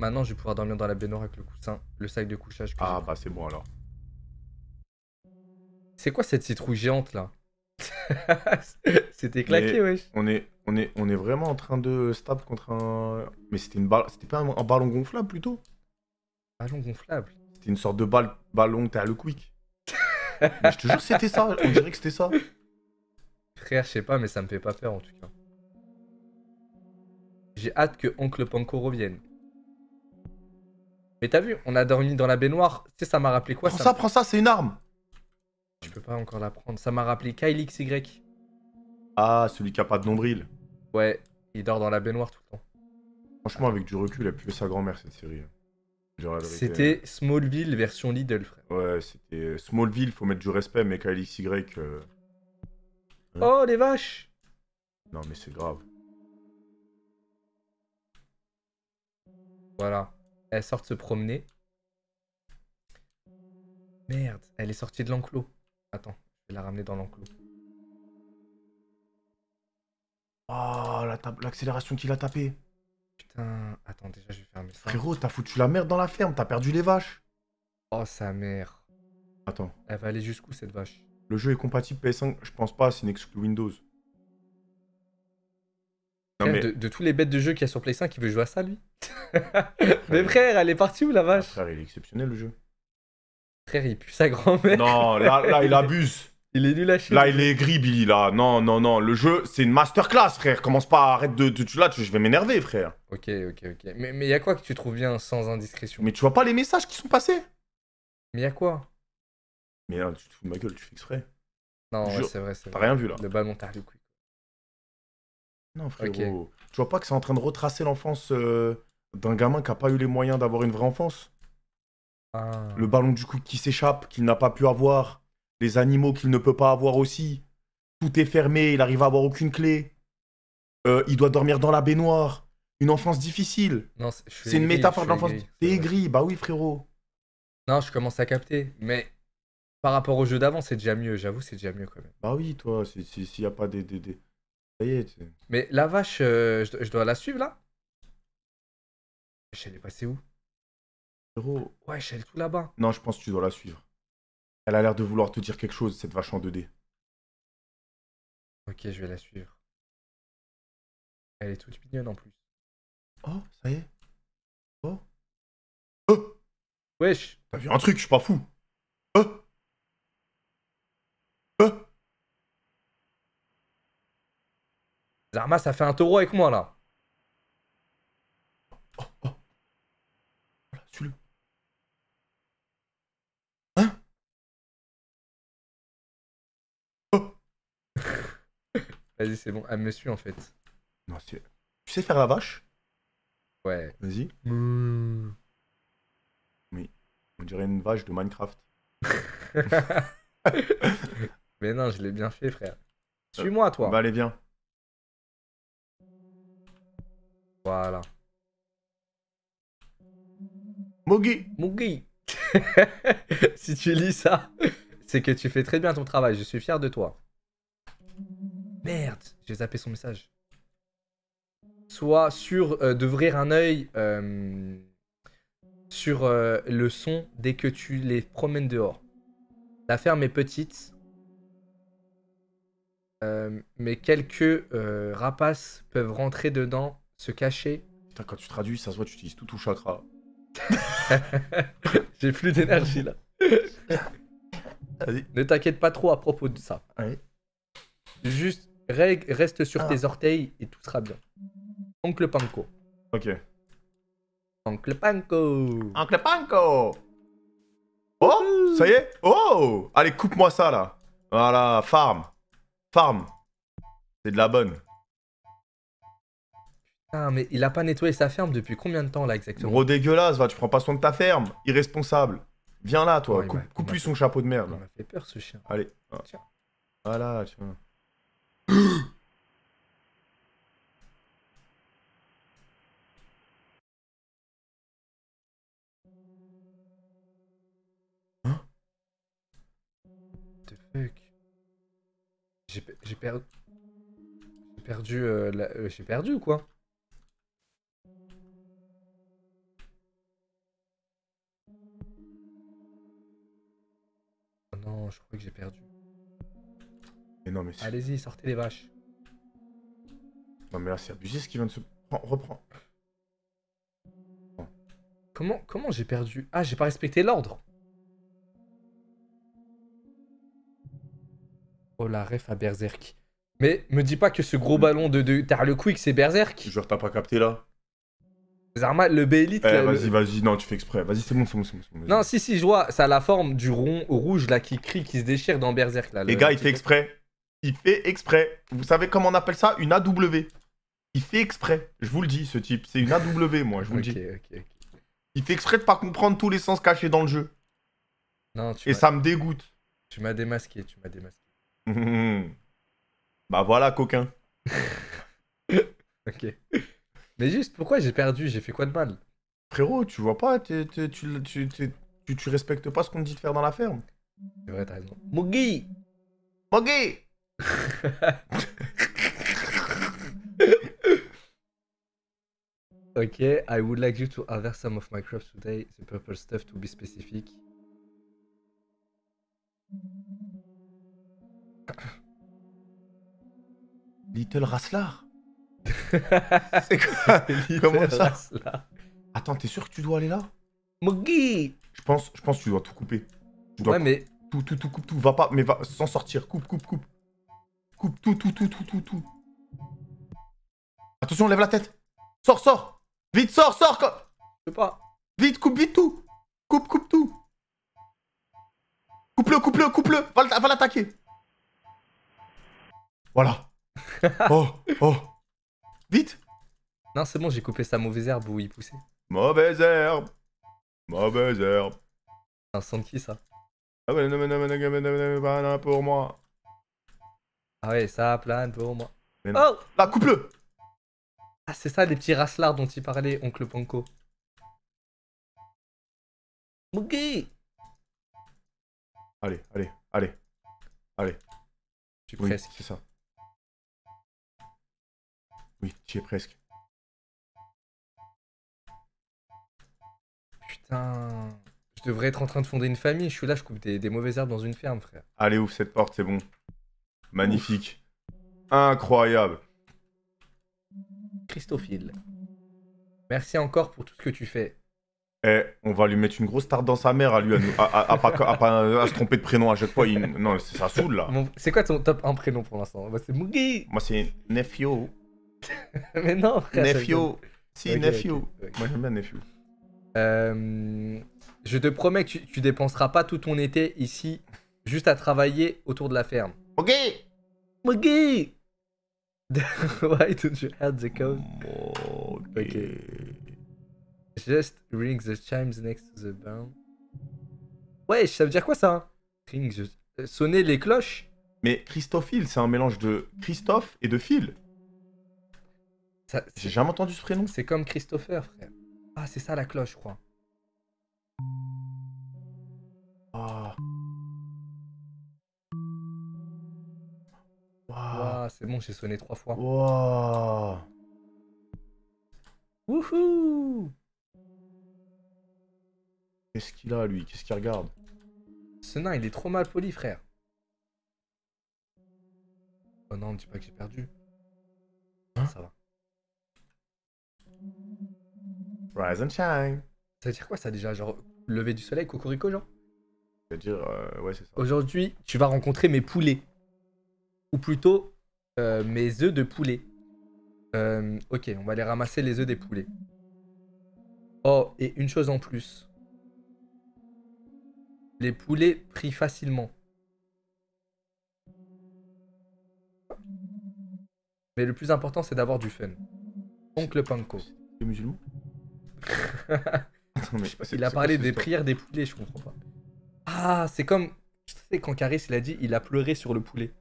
Maintenant, je vais pouvoir dormir dans la baignoire avec le coussin, le sac de couchage. que Ah bah c'est bon alors. C'est quoi cette citrouille géante là? C'était claqué, Mais- wesh. On est, on est, on est vraiment en train de stab contre un. Mais c'était une balle. C'était pas un, un ballon gonflable plutôt? Ballon gonflable. C'était une sorte de balle, ballon t'es à le quick. mais je te jure c'était ça. On dirait que c'était ça. Frère, je sais pas, mais ça me fait pas peur en tout cas. J'ai hâte que Oncle Panko revienne. Mais t'as vu, on a dormi dans la baignoire. Tu sais, ça m'a rappelé quoi prends ça ça, prends ça, c'est une arme. Je peux pas encore la prendre. Ça m'a rappelé Kyle XY. Ah, celui qui a pas de nombril. Ouais, il dort dans la baignoire tout le temps. Franchement, avec du recul, elle pue sa grand-mère cette série. C'était Smallville version Lidl, frère. Ouais, c'était Smallville, faut mettre du respect, mais KLXY. euh, Ouais. Oh, les vaches Non, mais c'est grave. Voilà. Elles sortent se promener. Merde, elle est sortie de l'enclos. Attends, je vais la ramener dans l'enclos. Oh, la l'accélération qu'il a tapé. Putain, attends, déjà, je vais fermer ça. Frérot, t'as foutu la merde dans la ferme, t'as perdu les vaches. Oh, sa mère. Attends, Elle va aller jusqu'où, cette vache? Le jeu est compatible PS5 Je pense pas, c'est une exclu Windows. Non, mais de, de tous les bêtes de jeu qu'il y a sur Play 5, il veut jouer à ça, lui Mais frère, elle est partie où, la vache frère, il est exceptionnel le jeu. Frère, il pue sa grand-mère. non, là, là, il abuse. Il est nul à chier. Là, il est gris, Billy, là. Non, non, non. Le jeu, c'est une masterclass, frère. Commence pas, arrête de. de- tu- là, tu- je vais m'énerver, frère. Ok, ok, ok. Mais mais y a quoi que tu trouves bien sans indiscrétion? Mais tu vois pas les messages qui sont passés? Mais y a quoi? Mais là, tu te fous de ma gueule, tu fais exprès. Non, ouais, c'est vrai, c'est T'as rien vu, là. Le ballon tard le couille. Non, frérot. Tu vois pas que c'est en train de retracer l'enfance euh, d'un gamin qui a pas eu les moyens d'avoir une vraie enfance? Ah. Le ballon du coup qui s'échappe, qu'il n'a pas pu avoir. Les animaux qu'il ne peut pas avoir aussi. Tout est fermé, il arrive à avoir aucune clé. Euh, il doit dormir dans la baignoire. Une enfance difficile. C'est une métaphore de l'enfance. T'es aigri, bah oui, frérot. Non, je commence à capter. Mais par rapport au jeu d'avant, c'est déjà mieux. J'avoue, c'est déjà mieux quand même. Bah oui, toi, si- si- s'il n'y a pas des, des, des- Ça y est, tu- Mais la vache, euh, je, dois- je dois la suivre là? Wesh, Elle est passée où? Frérot. Wesh, elle est tout là-bas? Non, je pense que tu dois la suivre. Elle a l'air de vouloir te dire quelque chose, cette vache en 2D. Ok, je vais la suivre. Elle est toute mignonne en plus. Oh, ça y est. Oh. Oh Wesh T'as vu un truc, je suis pas fou. Zarma, ça fait un taureau avec moi là. Voilà, suis-le. Hein? Oh Vas-y, c'est bon. Elle me suit en fait. Non, c'est... Tu sais faire la vache? Ouais. Vas-y. On dirait une vache de Minecraft. Mais non, je l'ai bien fait, frère. Suis-moi, toi. Bah allez, viens. Voilà. Mogi Mugi Si tu lis ça, c'est que tu fais très bien ton travail. Je suis fier de toi. Merde, j'ai zappé son message. Sois sûr euh, d'ouvrir un œil euh, sur euh, le son dès que tu les promènes dehors. La ferme est petite, mais quelques rapaces peuvent rentrer dedans, se cacher. Putain, quand tu traduis, ça se voit, tu utilises tout ton chakra. J'ai plus d'énergie là. Vas-y. Ne t'inquiète pas trop à propos de ça. Juste reg- reste sur Ah. tes orteils et tout sera bien. Oncle Panko. Ok. Oncle Panko. Uncle Panko Oh Ça y est Oh Allez, coupe-moi ça, là. Voilà, farm. Farm. C'est de la bonne. Ah, mais il a pas nettoyé sa ferme depuis combien de temps là exactement? Gros dégueulasse, va, tu prends pas soin de ta ferme. Irresponsable. Viens là, toi. Ouais, il coupe il coupe lui son chapeau de Il merde. m'a fait peur ce chien. Allez. Tiens. Voilà, tiens. The fuck J'ai pe- j'ai perdu. J'ai perdu. euh, la- euh, J'ai perdu ou quoi? Je crois que j'ai perdu. Mais non, mais, c'est- Allez-y, sortez les vaches. non, mais là, c'est abusé ce qui vient de se. Prends- reprends. Comment, comment j'ai perdu? Ah, j'ai pas respecté l'ordre. Oh la ref à Berserk. Mais me dis pas que ce gros ballon de, de T'as le quick c'est Berserk. Je t'as pas capté là. Zarma, le B-Elite. Eh, le- vas-y, vas-y, non, tu fais exprès. Vas-y, c'est bon, c'est bon, c'est bon. bon. Non, si, si, je vois, ça a la forme du rond rouge là qui crie, qui se déchire dans Berserk là. Les le- gars, il fait exprès. Il fait exprès. Vous savez comment on appelle ça? Une AW. Il fait exprès. Je vous le dis, ce type. C'est une AW, moi, je vous le dis. Il fait exprès de pas comprendre tous les sens cachés dans le jeu. Non, tu Et ça me dégoûte. tu m'as démasqué, tu m'as démasqué. bah voilà, coquin. Ok. Mais juste, pourquoi j'ai perdu? J'ai fait quoi de mal? Frérot, tu vois pas, t'es- t'es- tu, tu, t'es- tu, tu respectes pas ce qu'on te dit de faire dans la ferme. C'est vrai, t'as raison. Mugi Moggy Ok, I would like you to harvest some of my crops today. The purple stuff to be specific. Little Raslar C'est quoi Comment ça Là. Attends, t'es sûr que tu dois aller là Mugi je pense, je pense que tu dois tout couper. Tu dois Ouais, mais tout, tout, tout, coupe tout. Va pas, mais va sans sortir. Coupe, coupe, coupe. Coupe tout, tout, tout, tout, tout, tout. Attention, lève la tête. Sors, sors. Vite, sors, sors. je peux pas. Vite, coupe vite tout. Coupe, coupe tout. Coupe-le, coupe-le, coupe-le. Va l'attaquer. Voilà. Oh, oh. Vite Non, c'est bon, j'ai coupé sa mauvaise herbe où il poussait. Mauvaise herbe Mauvaise herbe un son de qui ça pour moi. Ah ouais, ça plane pour moi. Oh Là, coupe-le Ah, c'est ça les petits raslards dont il parlait, oncle Panko. Boogie Allez, allez, allez. Allez. Je suis oui, presque. C'est ça. Oui, tu es presque. Putain. Je devrais être en train de fonder une famille. Je suis là, je coupe des, des mauvaises herbes dans une ferme, frère. Allez, ouvre cette porte, c'est bon. Magnifique. Incroyable. Christophile. Merci encore pour tout ce que tu fais. Eh, on va lui mettre une grosse tarte dans sa mère à lui, à, nous- à- à- à pas, à pas- à se tromper de prénom à chaque fois. il- Non, c'est- ça saoule là. Mon- C'est quoi ton top 1 prénom pour l'instant? C'est Mugi Moi, c'est Nephew. Mais non, frère. Nephew. Si, Ok, Nephew. ok, ok. Moi, j'aime bien Nephew. Euh, je te promets que tu, tu dépenseras pas tout ton été ici juste à travailler autour de la ferme. Ok. Mugi Why don't you add the code? Ok. Just ring the chimes next to the bell. Ouais, ça veut dire quoi ça hein? Ring the... euh, Sonner les cloches? Mais Christophile, c'est un mélange de Christophe et de Phil. J'ai jamais entendu ce prénom. c'est comme Christopher, frère. Ah, c'est ça la cloche, je crois. Ah. C'est bon, j'ai sonné trois fois. Wouhou Qu'est-ce qu'il a, lui? Qu'est-ce qu'il regarde? Ce nain, il est trop mal poli, frère. Oh non, dis pas que j'ai perdu. Hein? Ça va. Rise and shine. Ça veut dire quoi ça déjà Genre, lever du soleil, cocorico, genre? C'est-à-dire, euh, ouais, c'est ça. Aujourd'hui, tu vas rencontrer mes poulets. Ou plutôt, euh, mes œufs de poulet. Euh, ok, on va aller ramasser les œufs des poulets. Oh, et une chose en plus. Les poulets prient facilement. Mais le plus important, c'est d'avoir du fun. Oncle Panko. Les musulmans? Attends, mais c'est- Il a parlé des prières des poulets, je comprends pas. Ah, c'est comme. Tu sais, quand Caris il a dit, il a pleuré sur le poulet.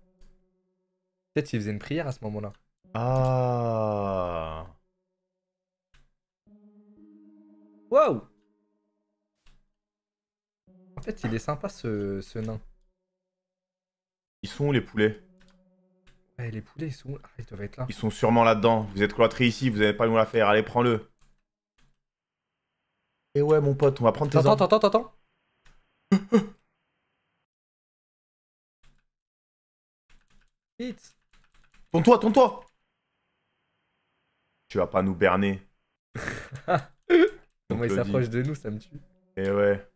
Peut-être qu'il faisait une prière à ce moment-là. Ah. Waouh En fait, il est sympa ce, ce nain. Ils sont où les poulets? Ouais, les poulets, ils sont où? Ah, ils doivent être là. Ils sont sûrement là-dedans. Vous êtes cloîtrés ici, vous n'avez pas où la faire. Allez, prends-le. Et ouais, mon pote, on va prendre tes T'entends, enfants. t'entends, t'entends Vite Tourne-toi, tourne-toi Tu vas pas nous berner. Comment il s'approche de nous, ça me tue. Et ouais.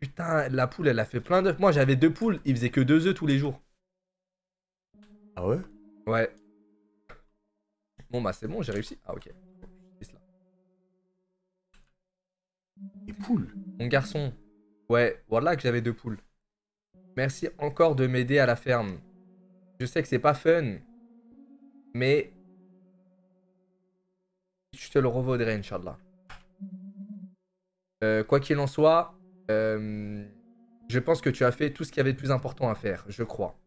Putain, la poule, elle a fait plein d'œufs. Moi, j'avais deux poules, il faisait que deux œufs tous les jours. Ah ouais? Ouais. Bon, bah, c'est bon, j'ai réussi. Ah, ok. Laisse là. Les poules Mon garçon. Ouais, voilà que j'avais deux poules. Merci encore de m'aider à la ferme. Je sais que c'est pas fun, mais je te le revaudrai, Inch'Allah. Euh, quoi qu'il en soit, euh, je pense que tu as fait tout ce qu'il y avait de plus important à faire, je crois.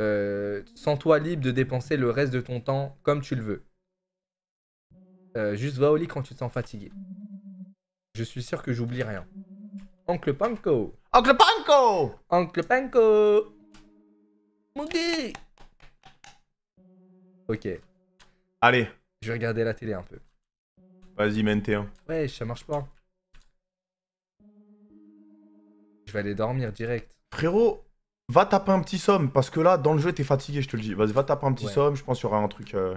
Euh, Sens-toi libre de dépenser le reste de ton temps comme tu le veux. Juste va au lit quand tu te sens fatigué. Je suis sûr que j'oublie rien. Oncle Panko Oncle Panko Oncle Panko Mougui Ok, Allez, je vais regarder la télé un peu. vas-y, mène tes un. Ouais, ça marche pas. Je vais aller dormir direct. Frérot, va taper un petit somme, parce que là, dans le jeu, t'es fatigué, je te le dis. Vas-y, va taper un petit Ouais. somme, je pense qu'il y aura un truc... euh,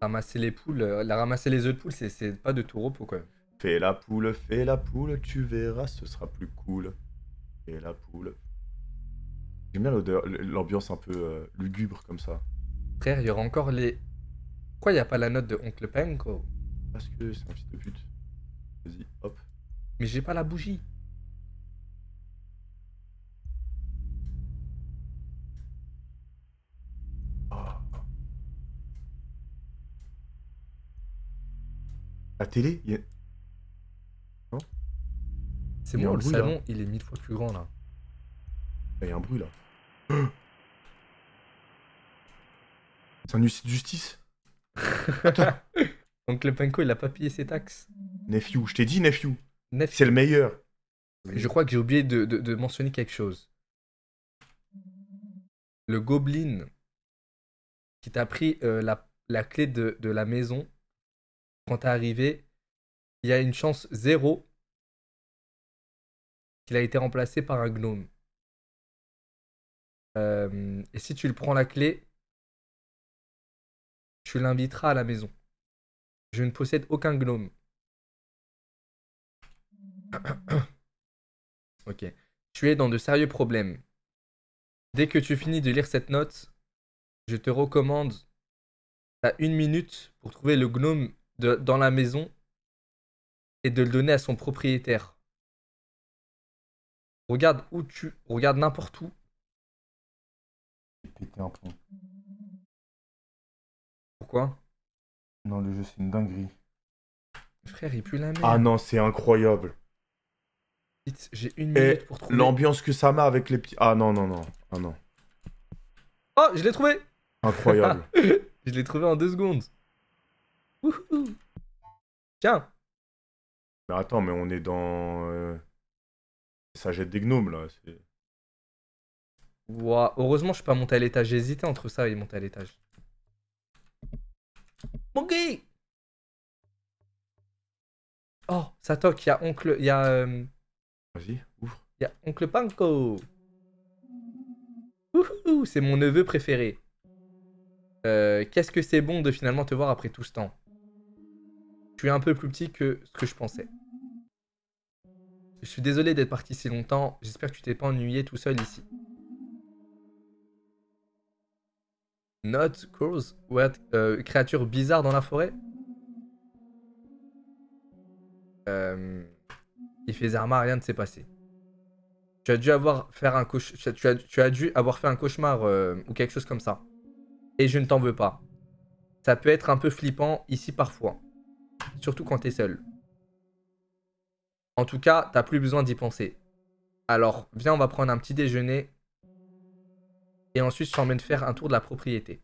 Ramasser les poules, euh, la ramasser les œufs de poule, c'est- c'est pas de tout repos quand même. Fais la poule, fais la poule, tu verras, ce sera plus cool. Fais la poule. J'aime bien l'odeur, l'ambiance un peu euh, lugubre comme ça. Frère, il y aura encore les. Pourquoi il n'y a pas la note de Oncle Penko Parce que c'est un fils de pute. Vas-y, hop. Mais j'ai pas la bougie. Ah. La télé, il y a... C'est un le bruit, là. salon, il est mille fois plus grand là. il y a un bruit là. C'est un huissier de justice Oncle Penko, il a pas payé ses taxes. Nephew, je t'ai dit nephew. C'est le meilleur. Je crois que j'ai oublié de, de- de mentionner quelque chose. Le gobelin qui t'a pris euh, la, la clé de, de la maison quand t'es arrivé, il y a une chance zéro qu'il a été remplacé par un gnome. Euh, et si tu le prends la clé, tu l'inviteras à la maison. Je ne possède aucun gnome. Ok. Tu es dans de sérieux problèmes. Dès que tu finis de lire cette note, je te recommande. T'as une minute pour trouver le gnome dans la maison et de le donner à son propriétaire. Regarde où tu. Regarde n'importe où. J'ai pété un plomb. Pourquoi? Non, le jeu c'est une dinguerie. Frère, il pue la merde. Ah non, c'est incroyable. J'ai une Et minute pour trouver. L'ambiance que ça met avec les petits. Ah non, non, non. Ah non. Oh, je l'ai trouvé Incroyable. Je l'ai trouvé en deux secondes. Wouhou. Tiens, mais attends, mais on est dans. euh, Ça jette des gnomes là. Ouah, heureusement, je suis pas monté à l'étage. J'ai hésité entre ça et monter à l'étage. Mon gay Oh, ça toque. Il y a oncle. Il y a. euh, Vas-y, ouvre. Il y a oncle Panko. Wouhou, c'est mon neveu préféré. Euh, Qu'est-ce que c'est bon de finalement te voir après tout ce temps? Un peu plus petit que ce que je pensais. Je suis désolé d'être parti si longtemps. J'espère que tu t'es pas ennuyé tout seul ici. Note, cause, what, euh, créature bizarre dans la forêt? Euh, il fait Zarma, rien ne s'est passé. Tu as dû avoir faire un tu as, tu as dû avoir fait un cauchemar euh, ou quelque chose comme ça. Et je ne t'en veux pas. Ça peut être un peu flippant ici parfois, surtout quand t'es seul. En tout cas, t'as plus besoin d'y penser. Alors, viens, on va prendre un petit déjeuner. Et ensuite, je t'emmène faire un tour de la propriété.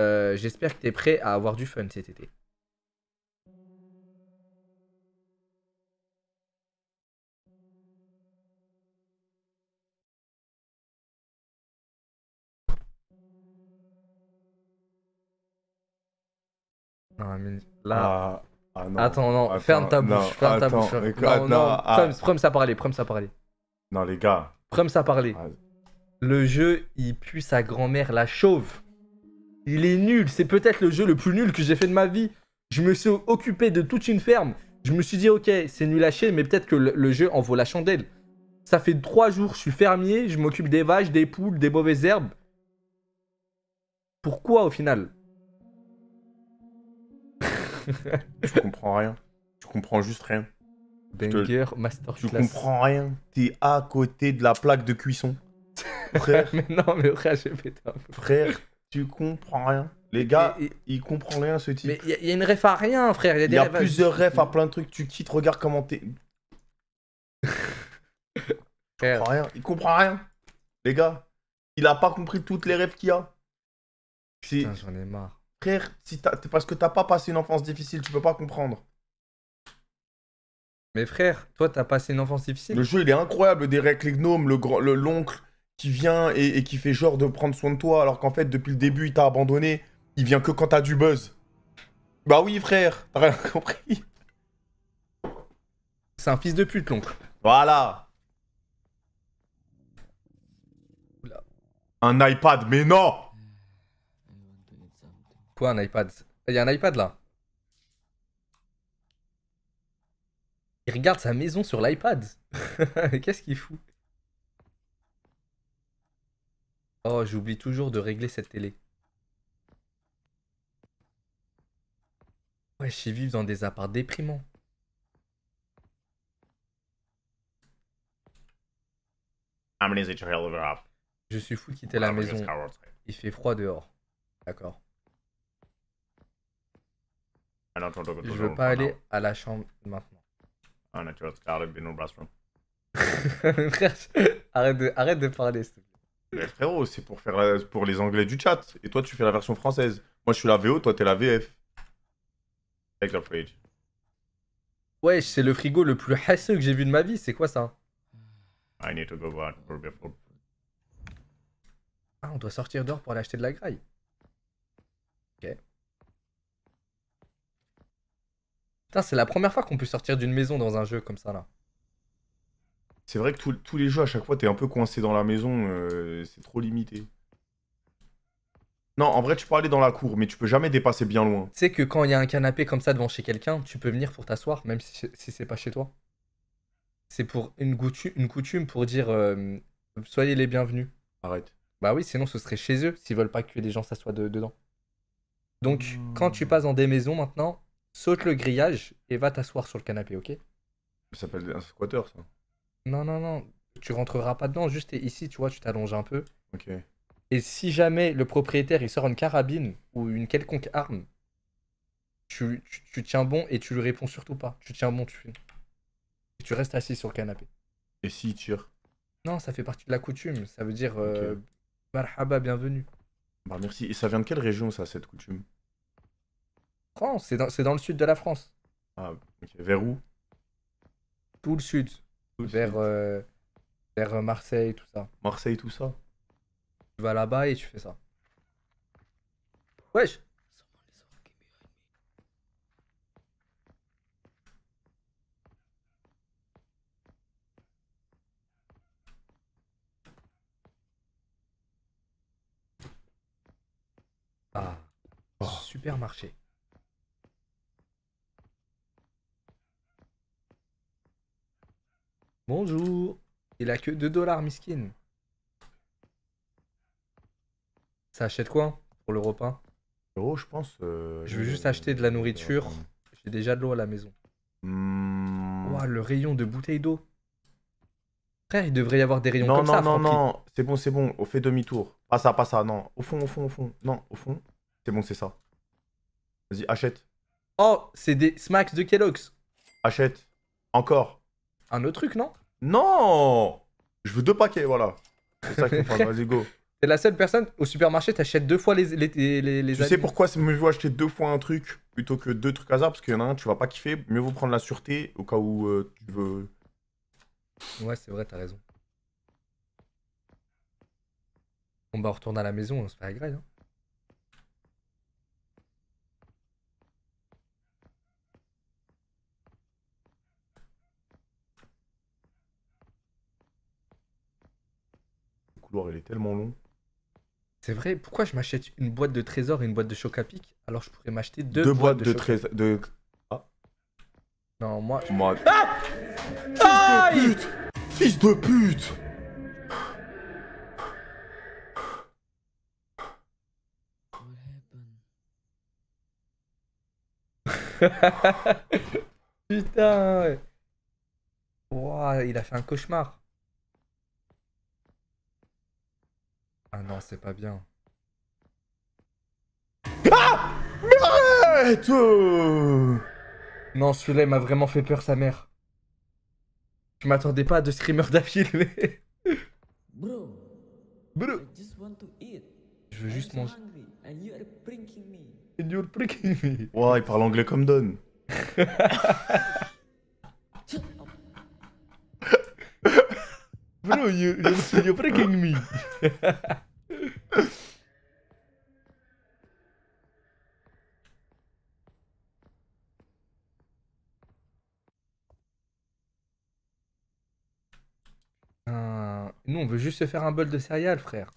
Euh, J'espère que t'es prêt à avoir du fun cet été. Non, mais là. Ah, ah non. attends, non, Attends, ferme ta bouche, non, ferme ta attends, bouche. écoute, Non, non, ah. Parler. Non, les gars. Prem, ça parler. Ah, Le jeu, il pue sa grand-mère, la chauve. Il est nul, c'est peut-être le jeu le plus nul que j'ai fait de ma vie. Je me suis occupé de toute une ferme. Je me suis dit, ok, c'est nul à chier, mais peut-être que le, le jeu en vaut la chandelle. Ça fait trois jours, je suis fermier, je m'occupe des vaches, des poules, des mauvaises herbes. Pourquoi au final? Tu comprends rien. Tu comprends juste rien. Banger, Tu masterclass. comprends rien. T'es à côté de la plaque de cuisson. Frère, mais non, mais frère, j'ai pété un peu. frère, tu comprends rien. Les gars, Et- et- il comprend rien ce type. Mais il y, a- y a une ref à rien, frère. Il y a, des y plusieurs refs à plein de trucs, tu quittes, regarde comment t'es. Il comprend rien. Il comprend rien. Les gars, il a pas compris toutes les rêves qu'il y a. Putain, j'en ai marre. Frère, si t'as- parce que t'as pas passé une enfance difficile, tu peux pas comprendre. Mais frère, toi, t'as passé une enfance difficile? Le jeu, il est incroyable, des règles, les gnomes, le grand, le l'oncle qui vient et, et qui fait genre de prendre soin de toi, alors qu'en fait, depuis le début, il t'a abandonné. Il vient que quand t'as du buzz. Bah oui, frère, t'as rien compris. C'est un fils de pute, l'oncle. Voilà. Oula. Un iPad, mais non Quoi, un iPad? Il y a un iPad là. Il regarde sa maison sur l'iPad. Qu'est-ce qu'il fout? Oh, j'oublie toujours de régler cette télé. Ouais, je vivre dans des apparts déprimants. Je suis fou de quitter la maison. Il fait froid dehors. D'accord. Je veux pas aller à la chambre maintenant. Frère, arrête de, arrête de parler. s'il te plaît. Mais frérot, c'est pour faire la- pour les anglais du chat. Et toi, tu fais la version française. Moi, je suis la VO, toi, t'es la VF. Take the fridge. Wesh, c'est le frigo le plus hasseux que j'ai vu de ma vie. C'est quoi ça I need to go back for before. Ah, on doit sortir dehors pour aller acheter de la graille. Ok. Putain, c'est la première fois qu'on peut sortir d'une maison dans un jeu comme ça là. C'est vrai que tous- tous les jeux, à chaque fois, t'es un peu coincé dans la maison. euh, c'est trop limité. Non, en vrai, tu peux aller dans la cour, mais tu peux jamais dépasser bien loin. Tu sais que quand il y a un canapé comme ça devant chez quelqu'un, tu peux venir pour t'asseoir, même si, si c'est pas chez toi. C'est pour une, coutume, une coutume pour dire euh, soyez les bienvenus. Arrête. Bah oui, sinon ce serait chez eux s'ils veulent pas que les gens s'assoient de- dedans. Donc, quand tu passes dans des maisons maintenant, saute le grillage et va t'asseoir sur le canapé, ok? Ça s'appelle un squatter, ça. Non, non, non. Tu rentreras pas dedans, juste ici, tu vois, tu t'allonges un peu. Ok. Et si jamais le propriétaire il sort une carabine ou une quelconque arme, tu, tu, tu tiens bon et tu lui réponds surtout pas. Tu tiens bon, tu, et tu restes assis sur le canapé. Et s'il tire? Non, ça fait partie de la coutume. Ça veut dire euh, marhaba, bienvenue. Bah merci. Et ça vient de quelle région, ça, cette coutume? France, c'est dans, dans le sud de la France. Ah. Vers où? Tout le sud. Vers, euh, vers Marseille, tout ça. Marseille, tout ça? Tu vas là-bas et tu fais ça. Wesh Ah, Oh. supermarché. Bonjour. Il a que 2 dollars, miskin. Ça achète quoi pour le repas? Je pense. euh, Je veux juste acheter de la nourriture. J'ai déjà de l'eau à la maison. Hmm. Le rayon de bouteilles d'eau. Frère, il devrait y avoir des rayons Non, comme non, ça. non, Francky. non, c'est bon, c'est bon, on fait demi-tour. Pas ça, pas ça, non. Au fond, au fond, au fond. Non, au fond. C'est bon, c'est ça. Vas-y, achète. Oh, c'est des smacks de Kellogg's. Achète. Encore. Un autre truc, non? Non Je veux deux paquets, voilà. C'est ça qu'il faut vas-y, go. T'es la seule personne au supermarché, t'achètes deux fois les, les, les, Tu sais pourquoi c'est mieux vaut acheter deux fois un truc plutôt que deux trucs hasard? Parce qu'il y en a un, tu vas pas kiffer. Mieux vaut prendre la sûreté au cas où euh, tu veux. Ouais, c'est vrai, t'as raison. Bon bah on retourne à la maison, on se fait la graille. Hein. Couloir, il est tellement long. C'est vrai, pourquoi je m'achète une boîte de trésors et une boîte de choc à pic alors je pourrais m'acheter deux, Deux, boîtes de choc- 13. De... Non, moi. Moi. Aïe Fils de pute Putain ouais. Ouah, il a fait un cauchemar. Ah non, c'est pas bien. Ah Mais arrête. Non, celui-là, il m'a vraiment fait peur, sa mère. Je m'attendais pas à deux screamers d'affilée. Bro, Bro, I just want to eat. je veux juste manger. and you are pranking me. And you're pricking me. Ouah, il parle anglais comme Don. Bro, you, you're, you're pricking me. Ah, nous, on veut juste se faire un bol de céréales, frère.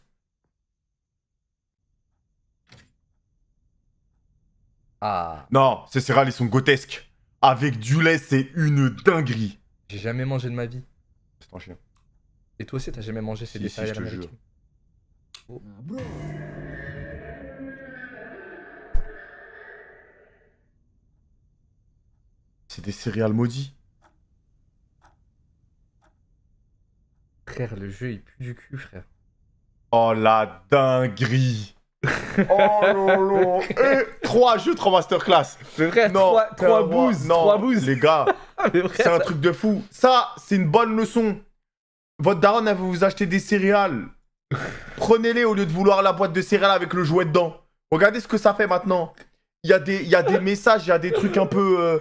Ah, Non, ces céréales, ils sont grotesques. Avec du lait, c'est une dinguerie. j'ai jamais mangé de ma vie. C'est un chien. Et toi aussi, t'as jamais mangé, c'est Si, des si, céréales américaines? Ah, bro, C'est des céréales maudits. Frère, le jeu, il pue du cul, frère. Oh la dinguerie. oh lolo. Eh, trois jeux, trois masterclass. Mais frère, Non, trois, trois frère, moi- bouses, non, trois bouses. Les gars, Ah, c'est un ça- truc de fou. Ça, c'est une bonne leçon. Votre daronne, elle veut vous acheter des céréales. Prenez-les au lieu de vouloir la boîte de céréales avec le jouet dedans. Regardez ce que ça fait maintenant. Il y, a des- y a des messages, il y a des trucs un peu. euh,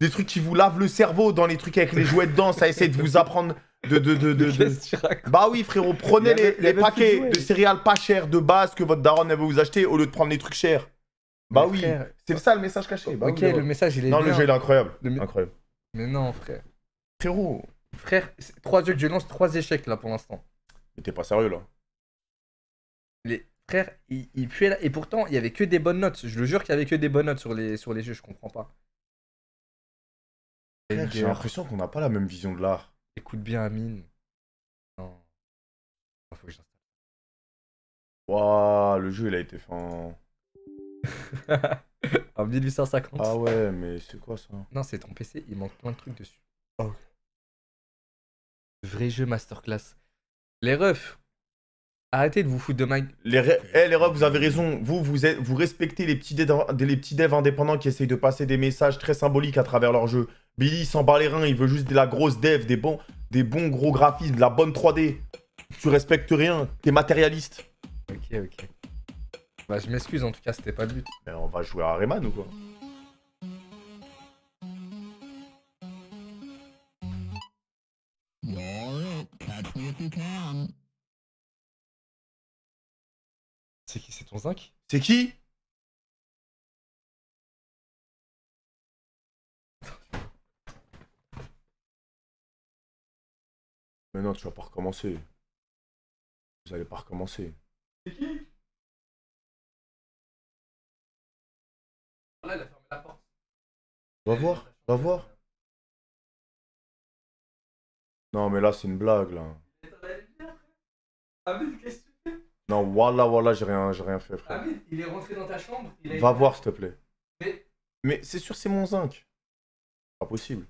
des trucs qui vous lavent le cerveau dans les trucs avec les jouets dedans. Ça essaie de vous apprendre de. de, de, de- Bah oui, frérot, prenez les, les paquets de céréales pas chers de base que votre daronne elle veut vous acheter au lieu de prendre les trucs chers. Bah Mais oui, c'est ça le message caché. Bah ok, oui, le message, il est Non, bien. le jeu il est incroyable. Me- Incroyable. Mais non, frère. Frérot, Frère, trois jeux que je lance, trois échecs, là, pour l'instant. mais t'es pas sérieux là. Les... Frère, il, il puait là. Et pourtant, il y avait que des bonnes notes. Je le jure qu'il y avait que des bonnes notes sur les, sur les jeux, je comprends pas. Frère, J'ai l'impression qu'on n'a pas la même vision de l'art. Écoute bien Amine. Non. Ah, Faut que j'installe. Waouh, le jeu il a été fait en. en 1850. Ah ouais, mais c'est quoi ça? Non, c'est ton PC, il manque plein de trucs dessus. Ok. Vrai jeu masterclass. Les refs, arrêtez de vous foutre de ma gueule. Les, re- eh, les refs, vous avez raison. Vous, vous, êtes, vous respectez les petits, devs, les petits devs indépendants qui essayent de passer des messages très symboliques à travers leur jeu. Billy il s'en bat les reins, il veut juste de la grosse dev, des bons, des bons gros graphismes, de la bonne 3D. Tu respectes rien, t'es matérialiste. Ok, ok. Bah, je m'excuse, en tout cas, c'était pas le but. Mais on va jouer à Rayman ou quoi? C'est qui? C'est ton zinc? C'est qui? Mais non, tu vas pas recommencer. Vous allez pas recommencer. C'est qui? Là, il a fermé la porte. Va voir, va voir. Non, mais là, c'est une blague, là. Amine, qu'est-ce que tu fais? Non, voilà, voilà, j'ai rien, j'ai rien fait, frère. Amine, il est rentré dans ta chambre. il a Va voir, s'il te plaît. Mais- Mais c'est sûr, c'est mon zinc. Pas possible.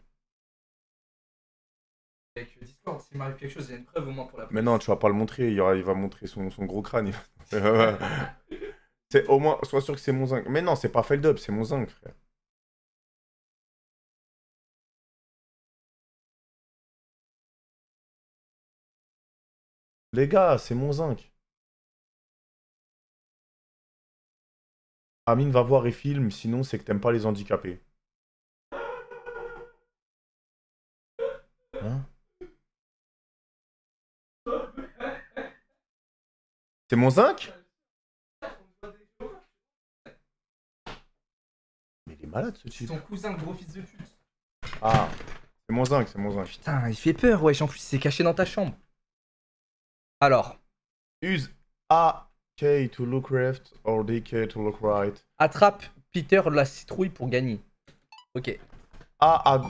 Avec Discord, s'il m'arrive quelque chose, il y a une preuve au moins pour la Mais non, tu vas pas le montrer. Il, y aura- il va montrer son, son gros crâne. il va- c'est au moins, sois sûr que c'est mon zinc. Mais non, c'est pas Feld Up, c'est mon zinc, frère. Les gars, c'est mon zinc. Amine va voir et filme, sinon c'est que t'aimes pas les handicapés. Hein? C'est mon zinc? Mais il est malade ce C'est type. ton cousin, gros fils de pute. Ah, c'est mon zinc, c'est mon zinc. Putain, il fait peur, wesh. En plus, il s'est caché dans ta chambre. Alors, Use A K to look left or D K to look right. attrape Peter la citrouille pour gagner. Ok. A à...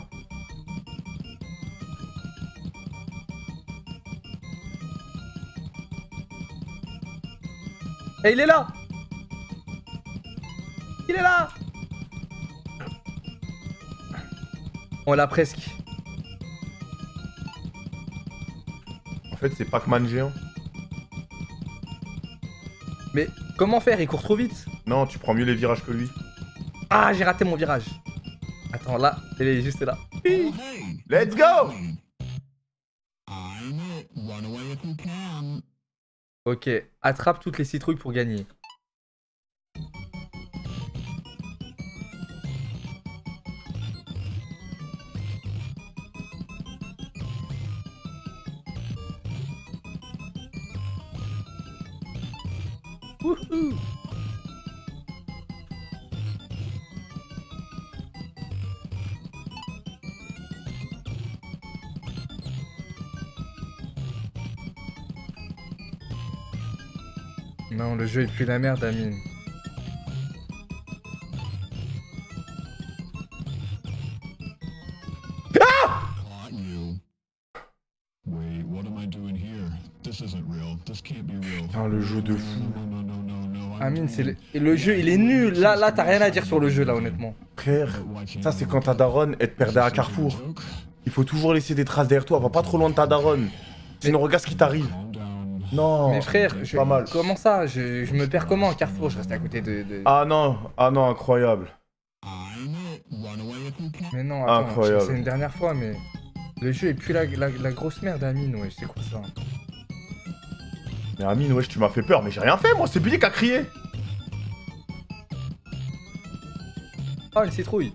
Et il est là Il est là On l'a presque. Fait, c'est Pac-Man géant. Mais Comment faire? Il court trop vite. Non, tu prends mieux les virages que lui. Ah, j'ai raté mon virage. Attends, là, il est juste là. Let's go. Ok, attrape toutes les citrouilles pour gagner. Non, le jeu est plus la merde, Amine. Caught you. Wait, what am I doing here? This isn't real. This can't be real. Putain, le jeu de fou. Amine, c'est le... le jeu, il est nul. Là, là, t'as rien à dire sur le jeu, là, honnêtement. Frère, ça c'est quand ta daronne, elle te perdait à Is this a Carrefour. Il faut toujours laisser des traces derrière toi, va pas trop loin de ta daronne. Sinon regarde ce qui t'arrive. Non. Mais frère, je... pas mal. comment ça? Je... je me perds comment à Carrefour? Je reste à côté de... de- Ah non, ah non, incroyable. Mais non, attends, c'est une dernière fois, mais... Le jeu est plus la, la, la grosse merde, Amine, ouais, c'est quoi ça? Mais Amine, wesh, tu m'as fait peur, mais j'ai rien fait moi, c'est Billy qui a crié. Oh, une citrouille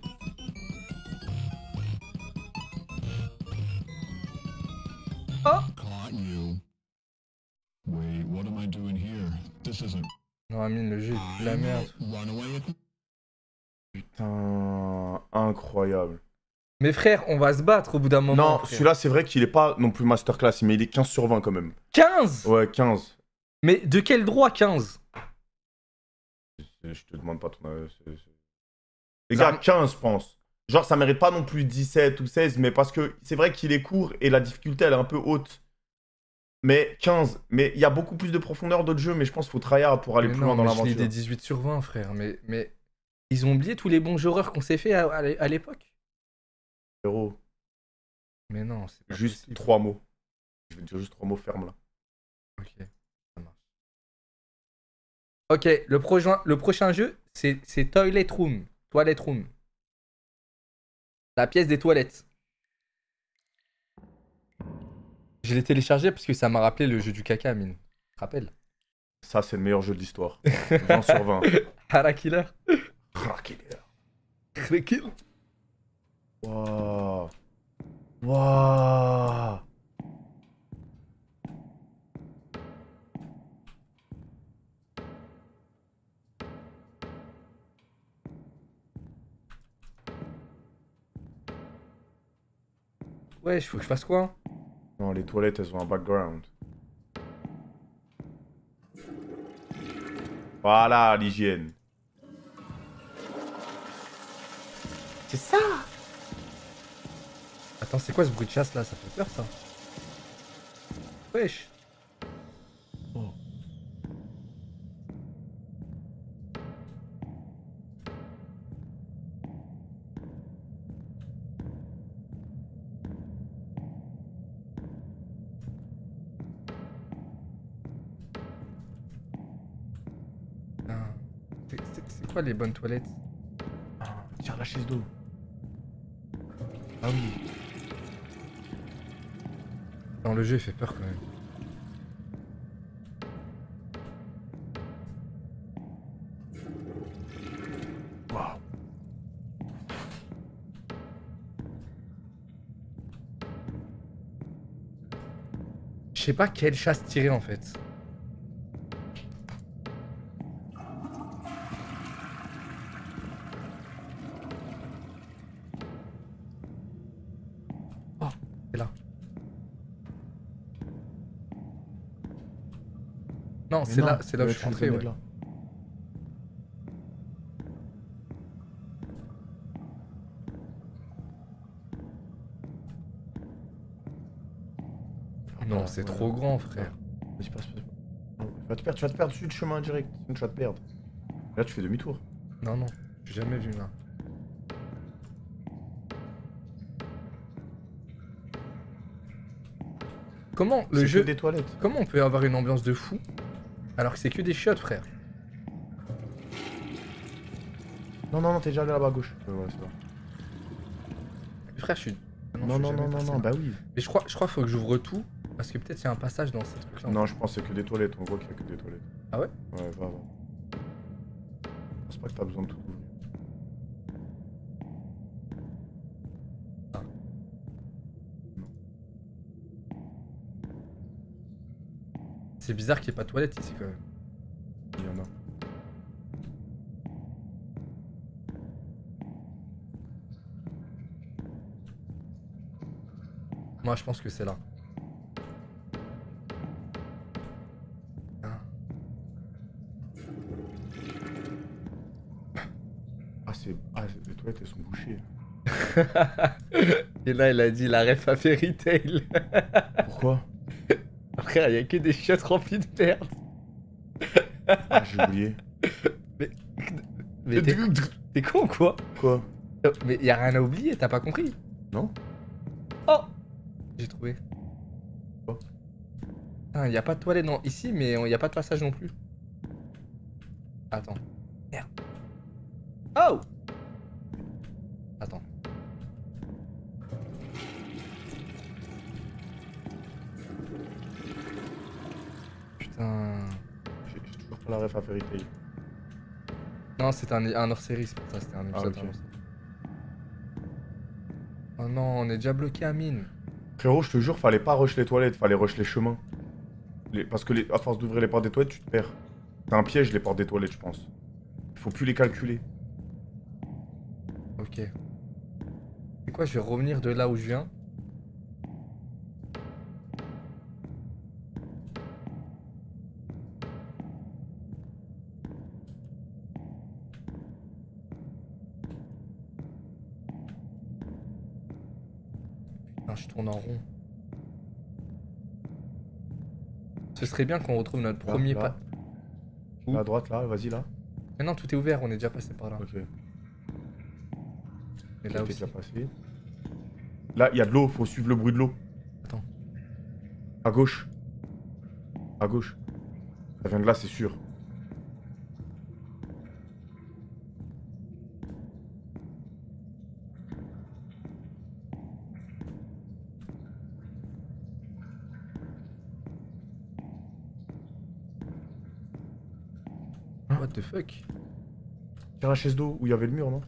Caught you. Wait, what am I doing here? This isn't. Non, Amine, le jeu est plus la merde. Putain, incroyable. Mais frère, on va se battre au bout d'un moment. non, celui-là c'est vrai qu'il est pas non plus masterclass, mais il est 15 sur 20 quand même. 15 Ouais, 15. Mais de quel droit 15 Je te demande pas ton avis. Les Ça- gars, 15 je pense. Genre ça mérite pas non plus 17 ou 16, mais parce que c'est vrai qu'il est court et la difficulté elle est un peu haute. Mais 15, mais il y a beaucoup plus de profondeur d'autres jeux, mais je pense qu'il faut tryhard pour aller Mais plus non, loin dans mais je l'aventure. des 18 sur 20, frère. Mais, mais ils ont oublié tous les bons joueurs qu'on s'est fait à, à l'é- à l'époque Frérot, Mais non, c'est pas juste possible. trois mots. Je vais dire juste trois mots fermes là. Ok, ça marche. Ok, le, prochain- le prochain jeu, c'est c'est Toilet Room. Toilet Room. La pièce des toilettes. Je l'ai téléchargé parce que ça m'a rappelé le jeu du caca, mine. Tu te rappelles Ça, c'est le meilleur jeu de l'histoire. 20 sur 20. Hara Killer. Ah, quelle heure. Tranquille. Waouh. Waouh. Ouais, il faut que je fasse quoi Non, les toilettes, elles ont un background. Voilà, l'hygiène. C'est ça Attends, c'est quoi ce bruit de chasse là? Ça fait peur ça. Wesh. Quoi les bonnes toilettes Ah, Tire la chaise d'eau. Ah oui. Non, le jeu fait peur quand même. Je sais pas quelle chasse tirer en fait. C'est là, c'est là où je suis ouais. mets là. Non, c'est trop grand, frère. Vas-y, passe, passe. Tu vas te perdre, tu vas te perdre dessus le chemin direct. Sinon, tu vas te perdre. Là, tu fais demi-tour. Non, non, j'ai jamais vu là. Comment le jeu des toilettes. Comment on peut avoir une ambiance de fou alors que c'est que des chiottes, frère. Non, non, non, t'es déjà allé là-bas à gauche. Ouais, ouais, c'est bon. Frère, je suis. Non, non, non, non, non, bah oui. Mais je crois, je crois, faut que j'ouvre tout. Parce que peut-être il y a un passage dans ces trucs-là. Non, je pense que c'est que des toilettes. On voit qu'il y a que des toilettes. Ah ouais? Ouais, va voir. Je pense pas que t'as besoin de tout. C'est bizarre qu'il n'y ait pas de toilette ici quand même. Il y en a. Moi, je pense que c'est là. Ah, c'est. Ah, les toilettes, elles sont bouchées. Et là, il a dit la ref à Fairy Tail. Frère, il y a que des chiottes remplies de merde. Ah, j'ai oublié. Mais t'es t'es con quoi Quoi Euh, Mais y a rien à oublier, t'as pas compris Non Oh J'ai trouvé. Quoi Ah, y a pas de toilette non ici, mais y a pas de passage non plus. C'était un, un hors-série, c'est pour ça, c'était un épisode. en hors-série. Oh non, on est déjà bloqué à mine. Frérot, je te jure, fallait pas rush les toilettes, fallait rush les chemins. Les- Parce que les... à force d'ouvrir les portes des toilettes, tu te perds. C'est un piège les portes des toilettes, je pense. Faut plus les calculer. Ok. C'est quoi, je vais revenir de là où je viens. Serait bien qu'on retrouve notre Là, premier là. pas. Où Là, à droite, là, vas-y, là. Mais non, tout est ouvert, on est déjà passé par là. Ok. Et Là aussi. passé. Là, il y a de l'eau, faut suivre le bruit de l'eau. Attends. À gauche. À gauche. Ça vient de là, c'est sûr. What the fuck Tire la chaise d'eau où il y avait le mur, non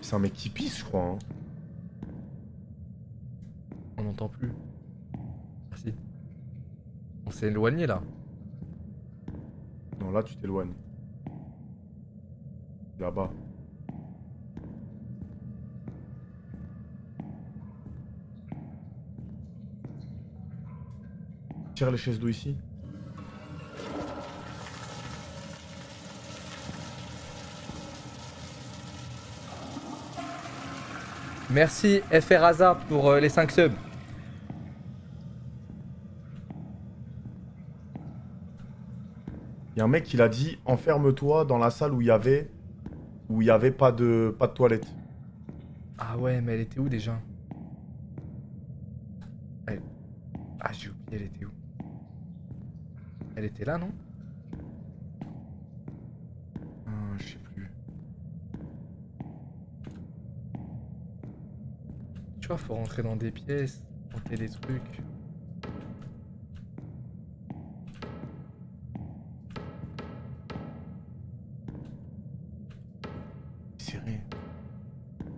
C'est un mec qui pisse, je crois. Hein. On n'entend plus. Merci. On s'est éloigné là. Non, là, tu t'éloignes. Là-bas. Tire les chaises d'eau ici. Merci FRAZA pour euh, les 5 subs. Il y a un mec qui l'a dit enferme-toi dans la salle où il y avait où il y avait pas de pas de toilette. Ah ouais, mais elle était où déjà Elle- Ah, j'ai oublié, elle était où Elle était là, non? Ah, je sais plus. Tu vois, faut rentrer dans des pièces, monter des trucs. Serré.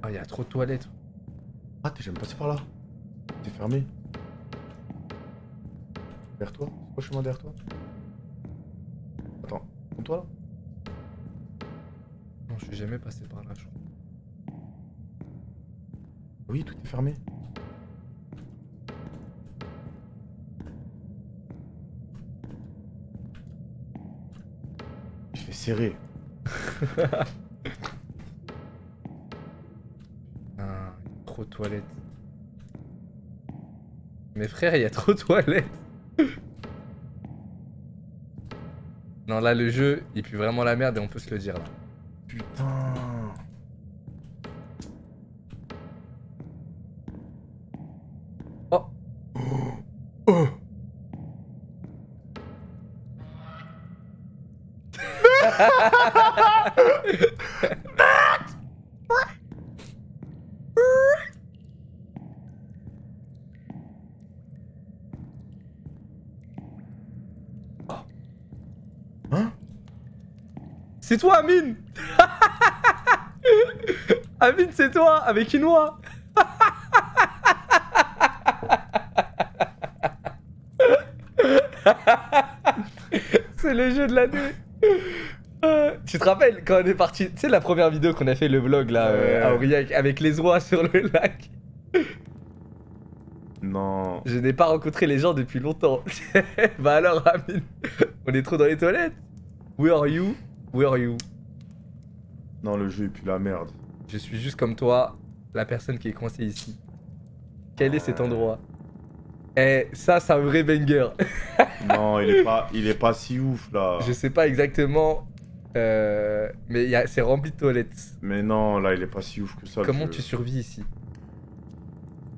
Ah, il y a trop de toilettes. Ah, t'es jamais passé par là? T'es fermé? Derrière toi? C'est quoi le chemin derrière toi? Jamais passé par là, je crois. Oui, tout est fermé. Je vais serrer. Ah, il y a trop de toilettes. Mes frères, il y a trop de toilettes. non, là, le jeu, il pue vraiment la merde et on peut se le dire là. Putain. Oh. Oh. Hein C'est toi, Amine. Amine, c'est toi, avec une oie. C'est le jeu de l'année. Euh, Tu te rappelles quand on est parti Tu sais la première vidéo qu'on a fait le vlog là euh, à Aurillac avec les oies sur le lac? Non. Je n'ai pas rencontré les gens depuis longtemps. bah alors Amine, on est trop dans les toilettes? Where are you? Where are you? Non, le jeu est plus la merde. Je suis juste comme toi, la personne qui est coincée ici. Quel est cet endroit? Eh, ça, c'est un vrai banger. Non, il est pas, il est pas si ouf là. Je sais pas exactement, euh, mais c'est rempli de toilettes. Mais non, là, il est pas si ouf que ça. Comment tu survis ici?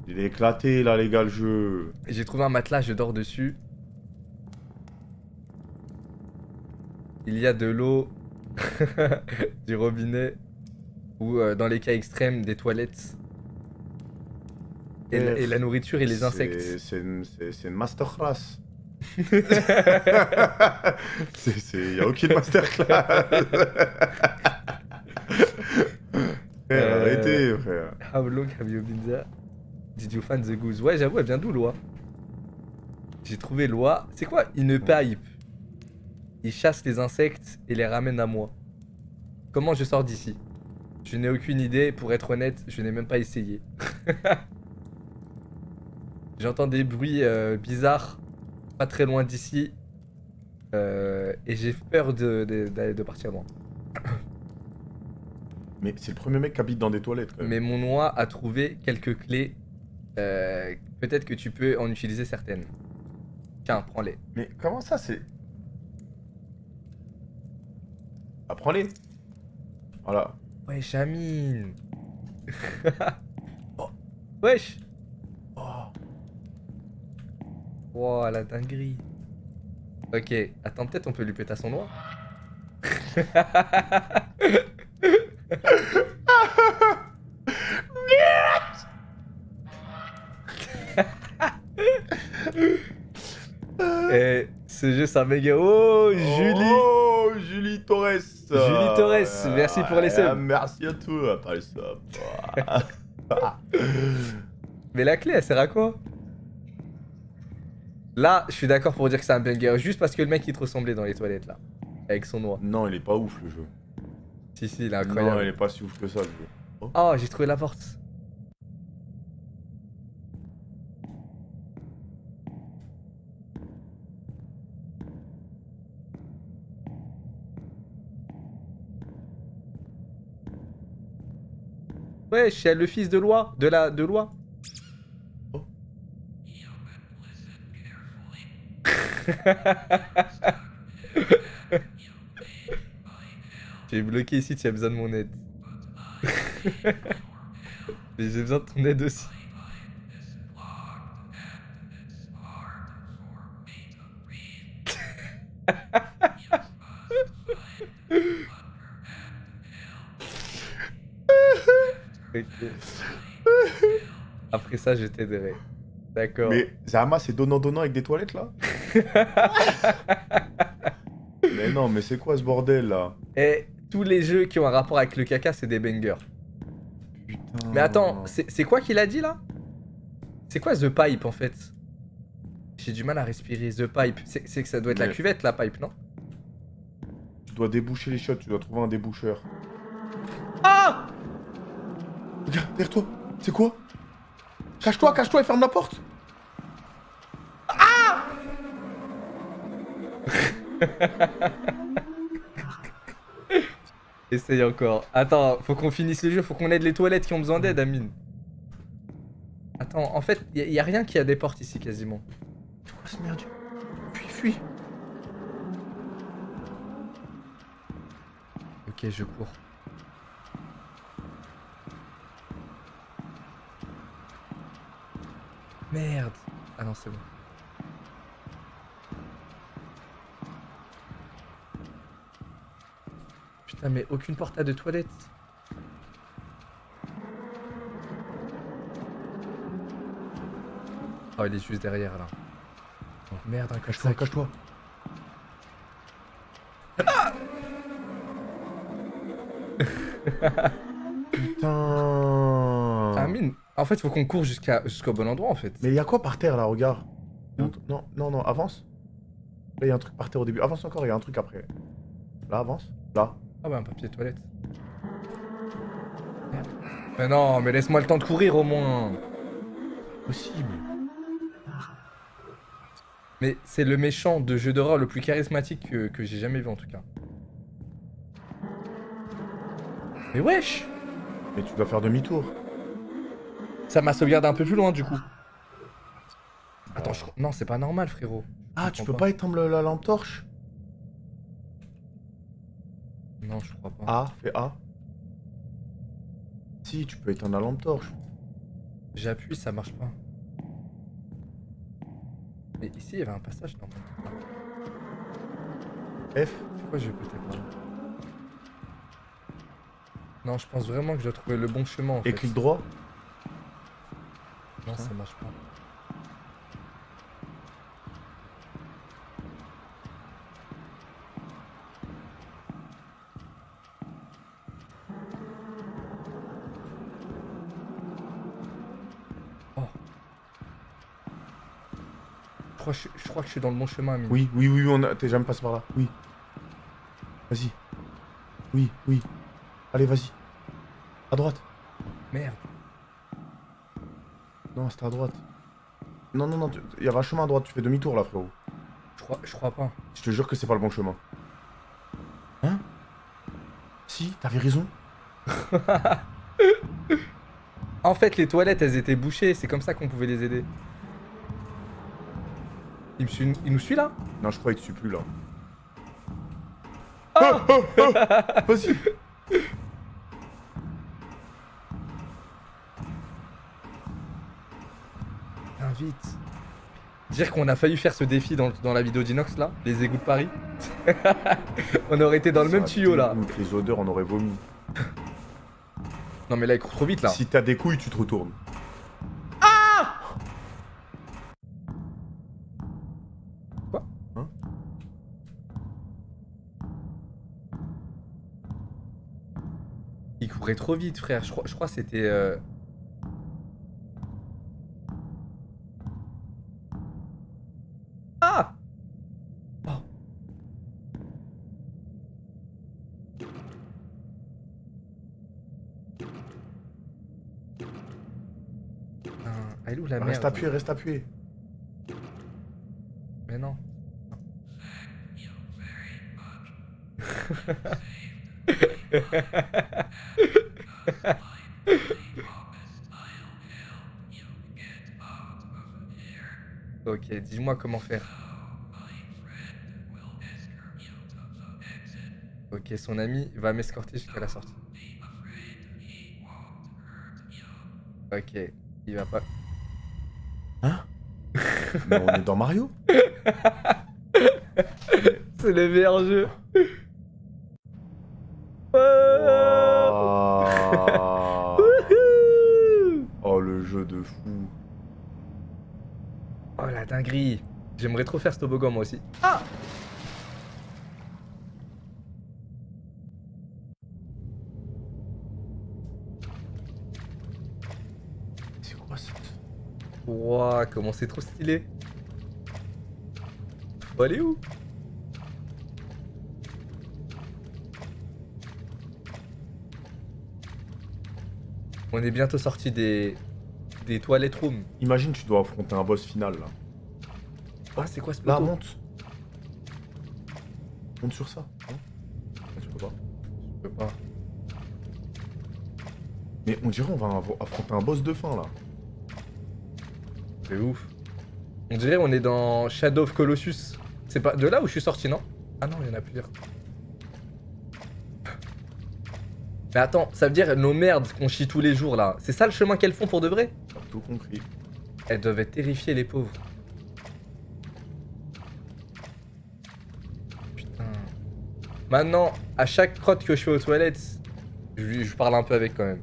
Il est éclaté là, les gars, le jeu. J'ai trouvé un matelas, je dors dessus. Il y a de l'eau, du robinet, ou euh, dans les cas extrêmes, des toilettes. Et, la- et la nourriture et les insectes. C'est une, masterclass. c'est, c'est, y a aucune masterclass. frère, Euh, arrêtez, frère. How long have you been there? Did you find the goose? Ouais, j'avoue, elle vient d'où, Loi? J'ai trouvé Loi. C'est quoi? Une pipe Il chasse les insectes et les ramène à moi. Comment je sors d'ici? Je n'ai aucune idée, pour être honnête, je n'ai même pas essayé. J'entends des bruits euh, bizarres, pas très loin d'ici. euh, et j'ai peur de, de, de partir loin. Mais c'est le premier mec qui habite dans des toilettes quand même. Mais mon oie a trouvé quelques clés. Euh, Peut-être que tu peux en utiliser certaines. Tiens, prends-les. Mais comment ça, c'est. Apprends-les. Voilà. Wesh, Amine Oh, Wesh Oh. Wow, la dinguerie. Ok, attends, peut-être on peut lui péter à son noix Eh, ce jeu, c'est un méga. Oh, Julie Oh, Julie Torres. Julie Torres, merci pour les subs. Merci à toi. Attends, les subs. Mais la clé, elle sert à quoi? Là, je suis d'accord pour dire que c'est un banger, juste parce que le mec il te ressemblait dans les toilettes là, avec son noix. non, il est pas ouf le jeu. Si, si, il est Non, incroyable. il est pas si ouf que ça le jeu. Oh, j'ai trouvé la porte. Suis le fils de loi, de la, de loi. Oh. Tu es bloqué ici, tu as besoin de mon aide. Mais j'ai besoin de ton aide aussi. Après ça, je t'aiderai. D'accord. Mais Zama, c'est donnant-donnant avec des toilettes là Mais non, mais c'est quoi ce bordel là Et tous les jeux qui ont un rapport avec le caca, c'est des bangers. Putain. Mais attends, c'est quoi qu'il a dit là C'est quoi The Pipe en fait J'ai du mal à respirer. The Pipe, c'est que ça doit être la cuvette la pipe, non Tu dois déboucher les shots, tu dois trouver un déboucheur. Ah Regarde, derrière toi, c'est quoi? Cache-toi, cache-toi et ferme la porte Essaye encore. Attends, faut qu'on finisse le jeu, faut qu'on aide les toilettes qui ont besoin d'aide, Amine. Attends, en fait, y, a- y a rien qui a des portes ici quasiment. C'est quoi ce merdier? Fuis, fuis Ok, je cours. Merde. Ah non, c'est bon. Putain, mais aucune porte à de toilette. Oh, il est juste derrière là. Oh, merde, un Cache-toi, cache cache-toi. Putain. fait, faut qu'on court jusqu'à jusqu'au bon endroit en fait. Mais il y a quoi par terre là, regarde Non, non, non, non, avance. Là, il y a un truc par terre au début. Avance encore, il y a un truc après. Là, avance. Là. Ah bah un papier de toilette. Merde. Mais non, mais laisse-moi le temps de courir au moins. Possible. Mais c'est le méchant de jeu d'horreur le plus charismatique que, que j'ai jamais vu en tout cas. Mais wesh Mais tu dois faire demi-tour. Ça m'a sauvegardé un peu plus loin du coup. Attends, je... non, c'est pas normal frérot. Ah, tu peux pas éteindre la lampe torche Non, je crois pas. A, fais A. Si, tu peux éteindre la lampe torche. J'appuie, ça marche pas. Mais ici, il y avait un passage normalement. F. Pourquoi je vais péter par là? Non, je pense vraiment que je dois trouver le bon chemin en fait. Et clic droit. Pas. Oh. Je crois, que je, je crois que je suis dans le bon chemin, oui, oui, oui, on a... t'es jamais passé par là. Oui. Vas-y. Oui, oui. Allez, vas-y. À droite. Merde. Non, c'était à droite. Non, non, non, tu- il y avait un chemin à droite, tu fais demi-tour là, frérot. Je crois, je crois pas. Je te jure que c'est pas le bon chemin. Hein? Si, t'avais raison. En fait, les toilettes, elles étaient bouchées. C'est comme ça qu'on pouvait les aider. Il, me suit- il nous suit là? Non, je crois qu'il te suit plus là. Ah Vas-y. Viens vite. Dire qu'on a failli faire ce défi dans, dans la vidéo d'Inox là, les égouts de Paris. on aurait été dans le même tuyau là. Les odeurs, on aurait vomi. Non mais là il court trop vite là. Si t'as des couilles, tu te retournes. Quoi Hein Il courait trop vite frère, je crois, je crois que c'était... euh, appuyé, reste appuyé. Mais non. ok, dis-moi comment faire. Ok, son ami va m'escorter jusqu'à la sortie. Ok, il va pas. Mais on est dans Mario C'est le meilleur jeu. Oh, le jeu de fou. Oh la dinguerie. J'aimerais trop faire ce toboggan moi aussi. Ah C'est quoi ça Wouah, comment c'est trop stylé. Faut aller où? On est bientôt sorti des des toilettes room. Imagine, tu dois affronter un boss final là. Ah, c'est quoi ce Là, poteau? monte. Monte sur ça. Non Ah, tu peux pas. Je peux pas. Mais on dirait on va affronter un boss de fin là. C'est ouf. On dirait on est dans Shadow of Colossus. C'est pas de là où je suis sorti, non? Ah non, il y en a plusieurs. Mais attends, ça veut dire nos merdes qu'on chie tous les jours là. C'est ça le chemin qu'elles font pour de vrai? Tout compris. Elles doivent être terrifiées les pauvres. Putain. Maintenant, à chaque crotte que je fais aux toilettes, je parle un peu avec quand même.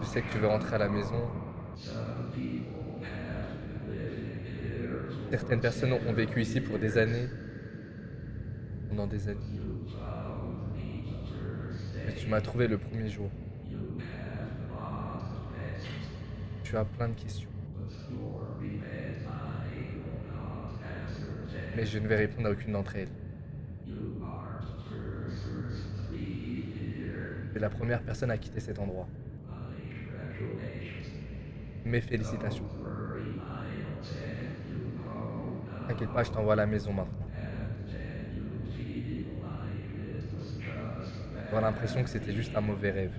Je sais que tu veux rentrer à la maison. Certaines personnes ont vécu ici pour des années. Pendant des années. Mais tu m'as trouvé le premier jour. Tu as plein de questions. Mais je ne vais répondre à aucune d'entre elles. Es la première personne à quitter cet endroit. Mes félicitations. T'inquiète pas, je t'envoie à la maison maintenant. J'ai l'impression que c'était juste un mauvais rêve.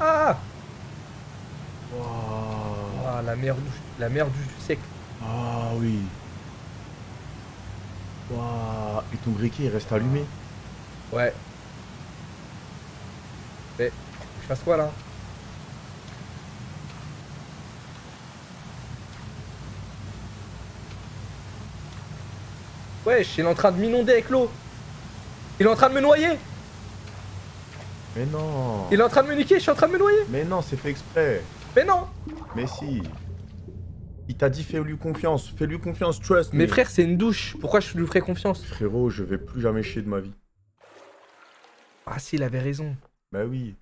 Ah Waouh. Ah, la douche du siècle. Ah oui. Waouh. Et ton briquet il reste allumé? Ouais. Mais, je fasse quoi là? Wesh, il est en train de m'inonder avec l'eau. Il est en train de me noyer. Mais non. Il est en train de me niquer, je suis en train de me noyer. Mais non, c'est fait exprès. Mais non. Mais si. Il t'a dit fais-lui confiance. Fais-lui confiance, trust me. Mes frères, c'est une douche. Pourquoi je lui ferais confiance? Frérot, je vais plus jamais chier de ma vie. Ah si, il avait raison. Bah oui.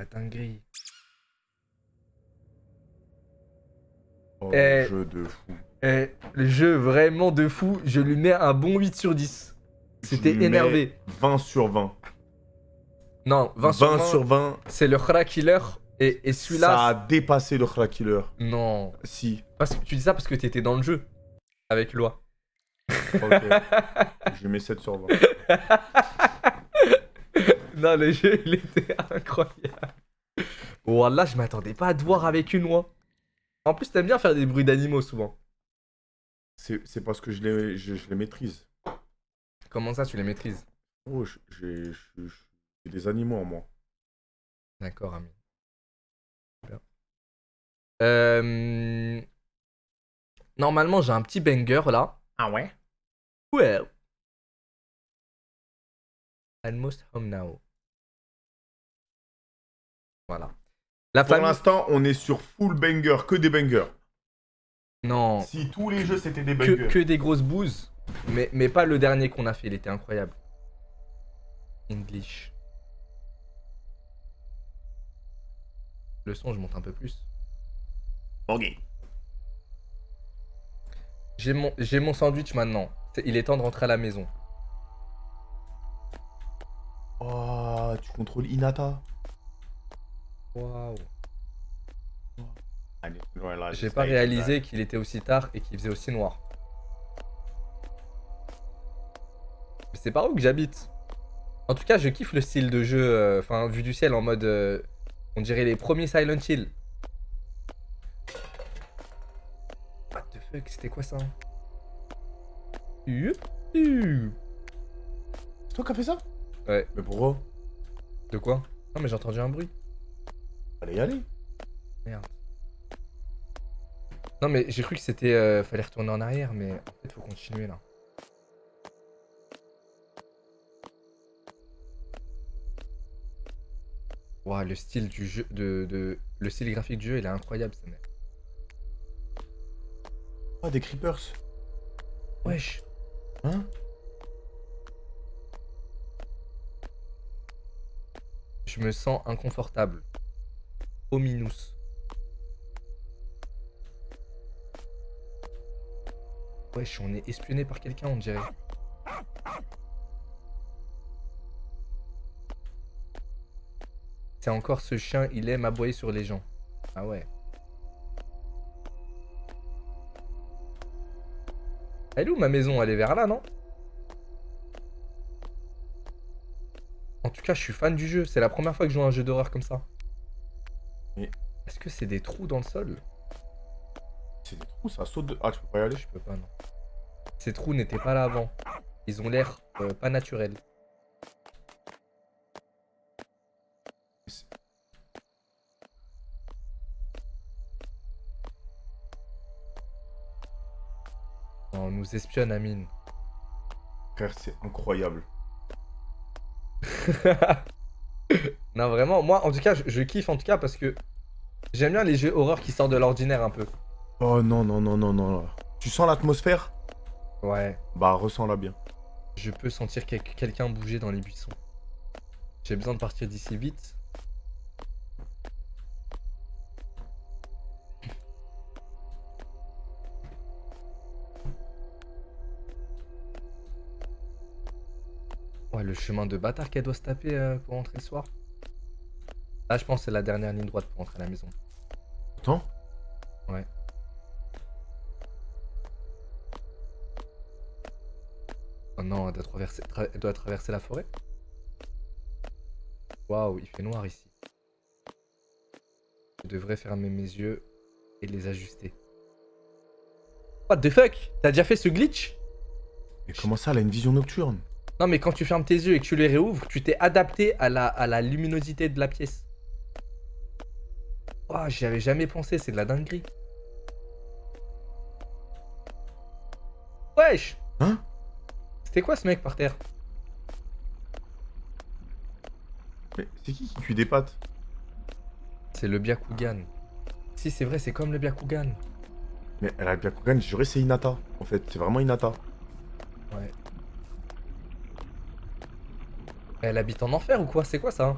La dinguerie. Oh, Eh. jeu de fou. Eh, le jeu vraiment de fou, je lui mets un bon 8 sur 10. C'était énervé. mets 20 sur 20. Non, 20 sur 20, sur 20. c'est le Khra Killer. Et, et Ça celui-là. a dépassé le Khra Killer. Non. Si. Parce que, tu dis ça parce que t'étais dans le jeu. Avec Loi. Ok. je lui mets 7 sur 20. Non, le jeu, il était incroyable. Wallah, je m'attendais pas à te voir avec une oie. En plus, t'aimes bien faire des bruits d'animaux souvent. C'est parce que je les, je, je les maîtrise. Comment ça, tu les maîtrises? Oh, j'ai des animaux en moi. D'accord, ami. Super. Euh, Normalement, j'ai un petit banger là. Ah ouais? Ouais. Almost home now. Voilà. La Pour famille. l'instant, on est sur full banger, que des bangers. Non. Si tous les jeux c'était des bangers. que des grosses bouses. Mais, mais pas le dernier qu'on a fait, il était incroyable. English. Le son, je monte un peu plus. Ok. J'ai mon, j'ai mon sandwich maintenant. Il est temps de rentrer à la maison. Oh, tu contrôles Inata. Waouh. Voilà, J'ai pas réalisé qu'il était aussi tard et qu'il faisait aussi noir. Mais C'est par où que j'habite? En tout cas, je kiffe le style de jeu, euh, enfin, vu du ciel en mode. euh, on dirait les premiers Silent Hill. What the fuck, c'était quoi ça? C'est toi qui as fait ça? Ouais. Mais pourquoi? De quoi? Non, mais j'ai entendu un bruit. Allez y aller. Merde. Non, mais j'ai cru que c'était. euh, fallait retourner en arrière, mais en fait, faut continuer là. Ouah, le style du jeu. De, de- Le style graphique du jeu, il est incroyable, ce mec. Ah, des creepers. Wesh. Hein? Je me sens inconfortable. Ominous. Wesh, on est espionné par quelqu'un, on dirait. C'est encore ce chien, il aime aboyer sur les gens. Ah ouais. Elle est où ma maison? Elle est vers là, non? En tout cas, je suis fan du jeu. C'est la première fois que je joue à un jeu d'horreur comme ça. Est-ce que c'est des trous dans le sol C'est des trous, ça saute de... Ah, tu peux pas y aller Je peux pas, non. Ces trous n'étaient pas là avant. Ils ont l'air euh, pas naturels. On nous espionne, Amine. Frère, c'est incroyable. non, vraiment, moi, en tout cas, je kiffe, en tout cas, parce que j'aime bien les jeux horreur qui sortent de l'ordinaire un peu. Oh non, non, non, non, non. Tu sens l'atmosphère? Ouais. Bah, ressens-la bien. Je peux sentir quel- quelqu'un bouger dans les buissons. J'ai besoin de partir d'ici vite. Ouais, le chemin de bâtard qu'elle doit se taper euh, pour rentrer le soir. Là, je pense que c'est la dernière ligne droite pour rentrer à la maison. Attends. Ouais. Oh non, elle doit traverser, tra- elle doit traverser la forêt. Waouh, il fait noir ici. Je devrais fermer mes yeux et les ajuster. What the fuck? T'as déjà fait ce glitch? Mais comment ça, elle a une vision nocturne? Non mais quand tu fermes tes yeux et que tu les réouvres, tu t'es adapté à la, à la luminosité de la pièce. Waouh, j'y avais jamais pensé, c'est de la dinguerie. Wesh Hein? C'était quoi ce mec par terre? Mais c'est qui qui cuit des pâtes C'est le Byakugan. Si c'est vrai, c'est comme le Byakugan. Mais elle a le Byakugan, je juré c'est Inata. En fait, c'est vraiment Inata. Ouais. Elle habite en enfer ou quoi? C'est quoi ça?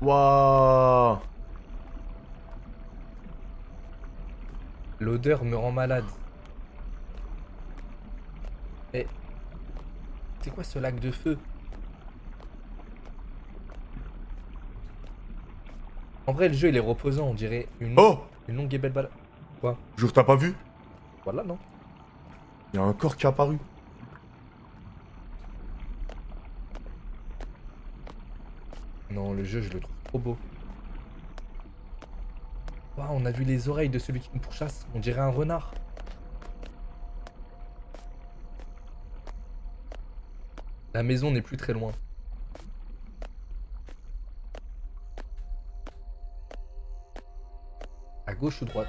Waouh L'odeur me rend malade. Mais... C'est quoi ce lac de feu? En vrai, le jeu, il est reposant, on dirait une, Oh une longue et belle balade. Jure, t'as pas vu? Voilà, non Il y a un corps qui est apparu. Non, le jeu, je le trouve trop beau. Waouh, on a vu les oreilles de celui qui nous pourchasse. On dirait un renard. La maison n'est plus très loin. À gauche ou droite?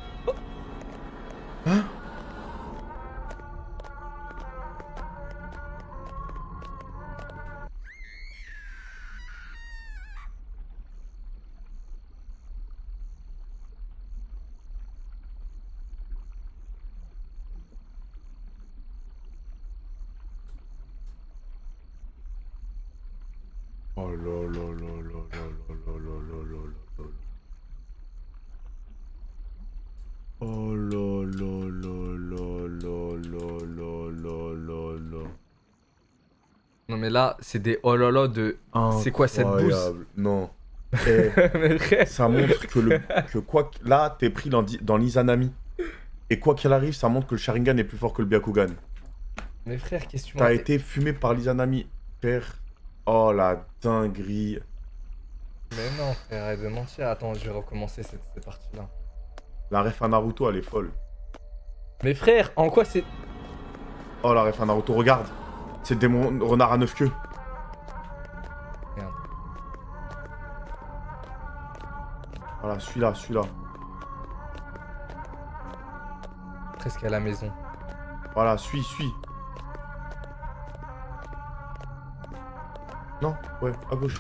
Non mais là, c'est des oh là là de... C'est quoi cette bouse. Non. Eh, ça montre que, le, que quoi là, t'es pris dans, dans l'Izanami. Et quoi qu'il arrive, ça montre que le Sharingan est plus fort que le Byakugan. mais frère, qu'est-ce que tu T'as été fumé par l'Izanami. Père. Oh la dinguerie. Mais non frère, arrête de mentir. Attends, je vais recommencer cette, cette partie-là. La ref à Naruto, elle est folle. Mais frère, en quoi c'est... Oh la ref à Naruto, regarde. C'est le démon renard à neuf queues. Regarde. Voilà, celui-là, celui-là. Presque à la maison. Voilà, suis, suis. Non, ouais, à gauche.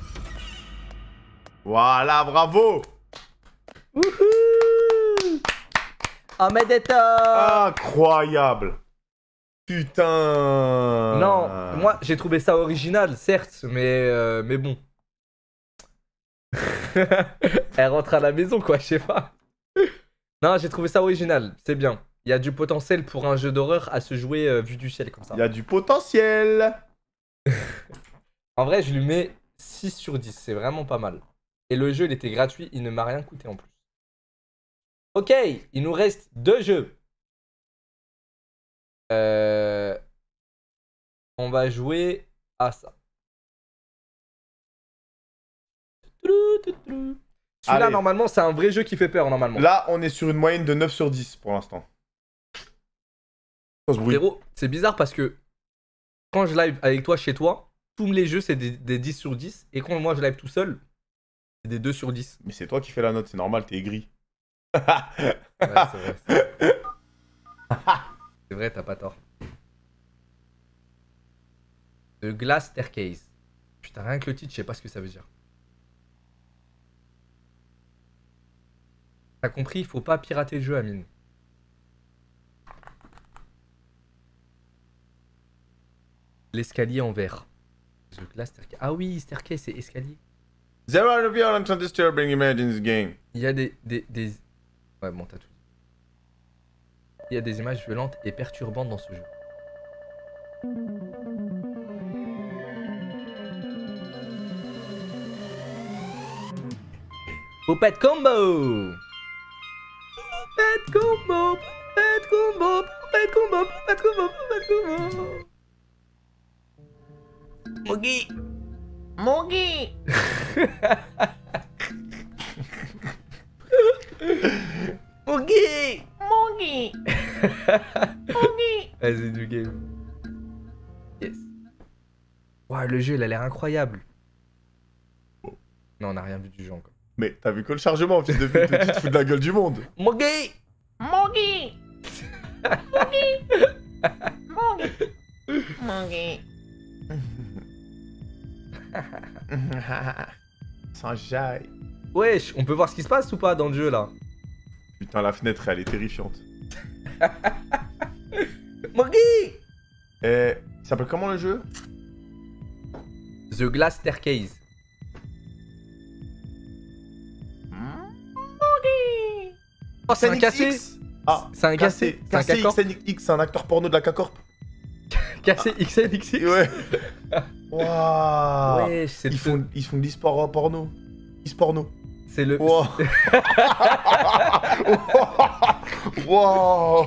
Voilà, bravo Wouhou Omedeto Incroyable Putain Non, moi j'ai trouvé ça original, certes, mais, euh, mais bon. Elle rentre à la maison, quoi, je sais pas. Non, j'ai trouvé ça original, c'est bien. Il y a du potentiel pour un jeu d'horreur à se jouer euh, vu du ciel comme ça. Il y a du potentiel En vrai, je lui mets 6 sur 10, c'est vraiment pas mal. Et le jeu, il était gratuit, il ne m'a rien coûté en plus. Ok, il nous reste deux jeux. Euh, On va jouer à ça. Celui-là, normalement, c'est un vrai jeu qui fait peur, normalement. Là, on est sur une moyenne de 9 sur 10 pour l'instant. C'est bizarre parce que quand je live avec toi chez toi, tous les jeux, c'est des, des 10 sur 10. Et quand moi, je live tout seul, c'est des 2 sur 10. Mais c'est toi qui fais la note, c'est normal, t'es aigri. Ouais, c'est vrai. C'est vrai, t'as pas tort. The Glass Staircase. Putain, rien que le titre, je sais pas ce que ça veut dire. T'as compris, il faut pas pirater le jeu, Amine. L'escalier en verre. Staircase. Ah oui, Staircase, c'est escalier. There are violent and disturbing images in this game? Il y a des, des, des... Ouais, bon, t'as tout. dit. Il y a des images violentes et perturbantes dans ce jeu. Poupette combo Poupette combo Poupette combo Poupette combo Poupette combo Poupette combo Mogi Mogi Mogi Mogi Mogi Vas-y, du game. Yes. Ouah, le jeu, il a l'air incroyable. Non, on n'a rien vu du jeu encore. Mais t'as vu que le chargement, fils de pute, tu te fous de la gueule du monde. Mogi Mogi Mogi Sans jaille. Wesh, on peut voir ce qui se passe ou pas dans le jeu là? Putain, la fenêtre, elle est terrifiante. Mogi Eh, il s'appelle comment le jeu? The Glass Staircase. Oh, c'est un cassé. Ah, C'est un cassé C'est un XNX, c'est un acteur porno de la K-Corp. Cassé XNXX Ouais. Waouh. Wesh, c'est Ils font, ils font de l'e-sport euh, porno. E-sporno. C'est le... Wow. wow.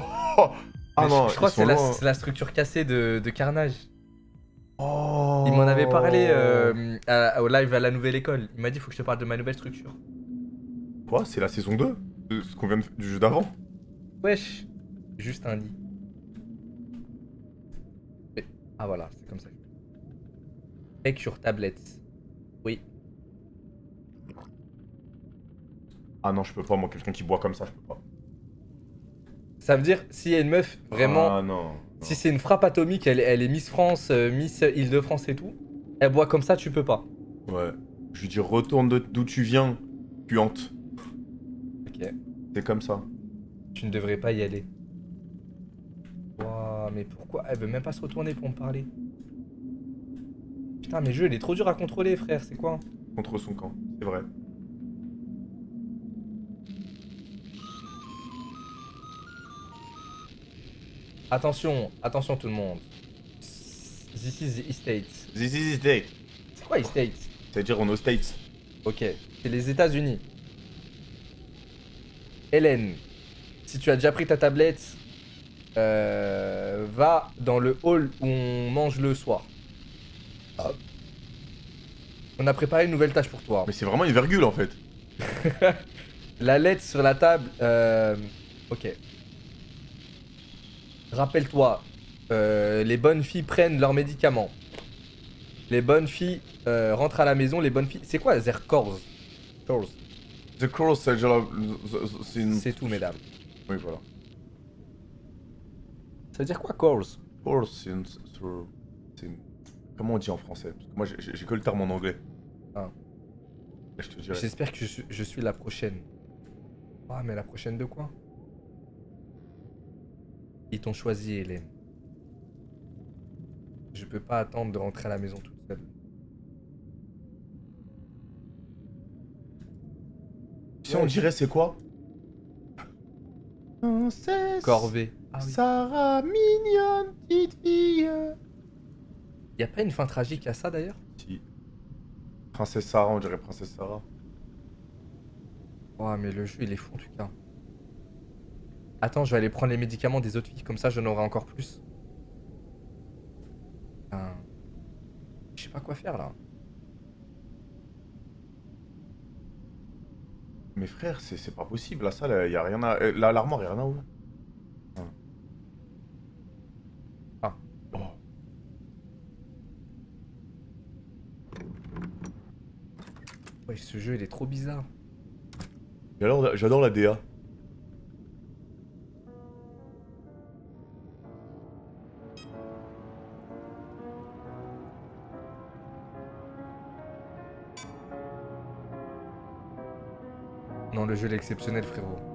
Ah je- non, je crois que c'est la, structure cassée de, de Carnage. Oh. Il m'en avait parlé euh, à- au live à la nouvelle école. Il m'a dit faut que je te parle de ma nouvelle structure. Quoi C'est la saison 2 de ce qu'on vient de... du jeu d'avant? Wesh Juste un lit. Et- Ah voilà, c'est comme ça. Check sur tablette. Oui. Ah non, je peux pas, moi, quelqu'un qui boit comme ça, je peux pas. Ça veut dire, s'il y a une meuf, vraiment, Ah non. si c'est une frappe atomique, elle, elle est Miss France, euh, Miss Île-de-France et tout, elle boit comme ça, tu peux pas. Ouais. Je lui dis, retourne d'où tu viens, puante. Ok. C'est comme ça. Tu ne devrais pas y aller. Mais pourquoi? Elle veut même pas se retourner pour me parler. Putain, mais le jeu, il est trop dur à contrôler, frère, c'est quoi? Contre son camp, c'est vrai. Attention, attention tout le monde. This is the States. This is States. C'est quoi States? C'est-à-dire, on est aux States. Ok, c'est les États-Unis. Hélène, si tu as déjà pris ta tablette, euh, va dans le hall où on mange le soir. Hop. On a préparé une nouvelle tâche pour toi. Mais c'est vraiment une virgule, en fait. La lettre sur la table. euh, Ok. Rappelle-toi, euh, les bonnes filles prennent leurs médicaments. Les bonnes filles euh, rentrent à la maison. Les bonnes filles. C'est quoi Corse? Corse. The Cross, c'est genre... C'est une... C'est tout, mesdames. Oui, voilà. Ça veut dire quoi, Corse Course, c'est Comment on dit en français? Parce que moi, j'ai- que le terme en anglais. Ah. Je te dirais. J'espère que je suis, je suis la prochaine. Ah, mais la prochaine de quoi? Ils t'ont choisi, Hélène. Je peux pas attendre de rentrer à la maison toute seule. Si on dirait, c'est quoi? Corvée. Ah oui. Sarah, mignonne petite fille. Y a pas une fin tragique à ça d'ailleurs? Si. Princesse Sarah, on dirait Princesse Sarah. Ouais, mais le jeu il est fou en tout cas. Attends, je vais aller prendre les médicaments des autres filles, comme ça j'en aurai encore plus. Putain. Je sais pas quoi faire là. Mais frère, c'est c'est pas possible. La salle, y a rien à. euh, la- L'armoire, y a rien à ouvrir. Ce jeu, il est trop bizarre. J'adore la DA. Non, le jeu, est exceptionnel, frérot.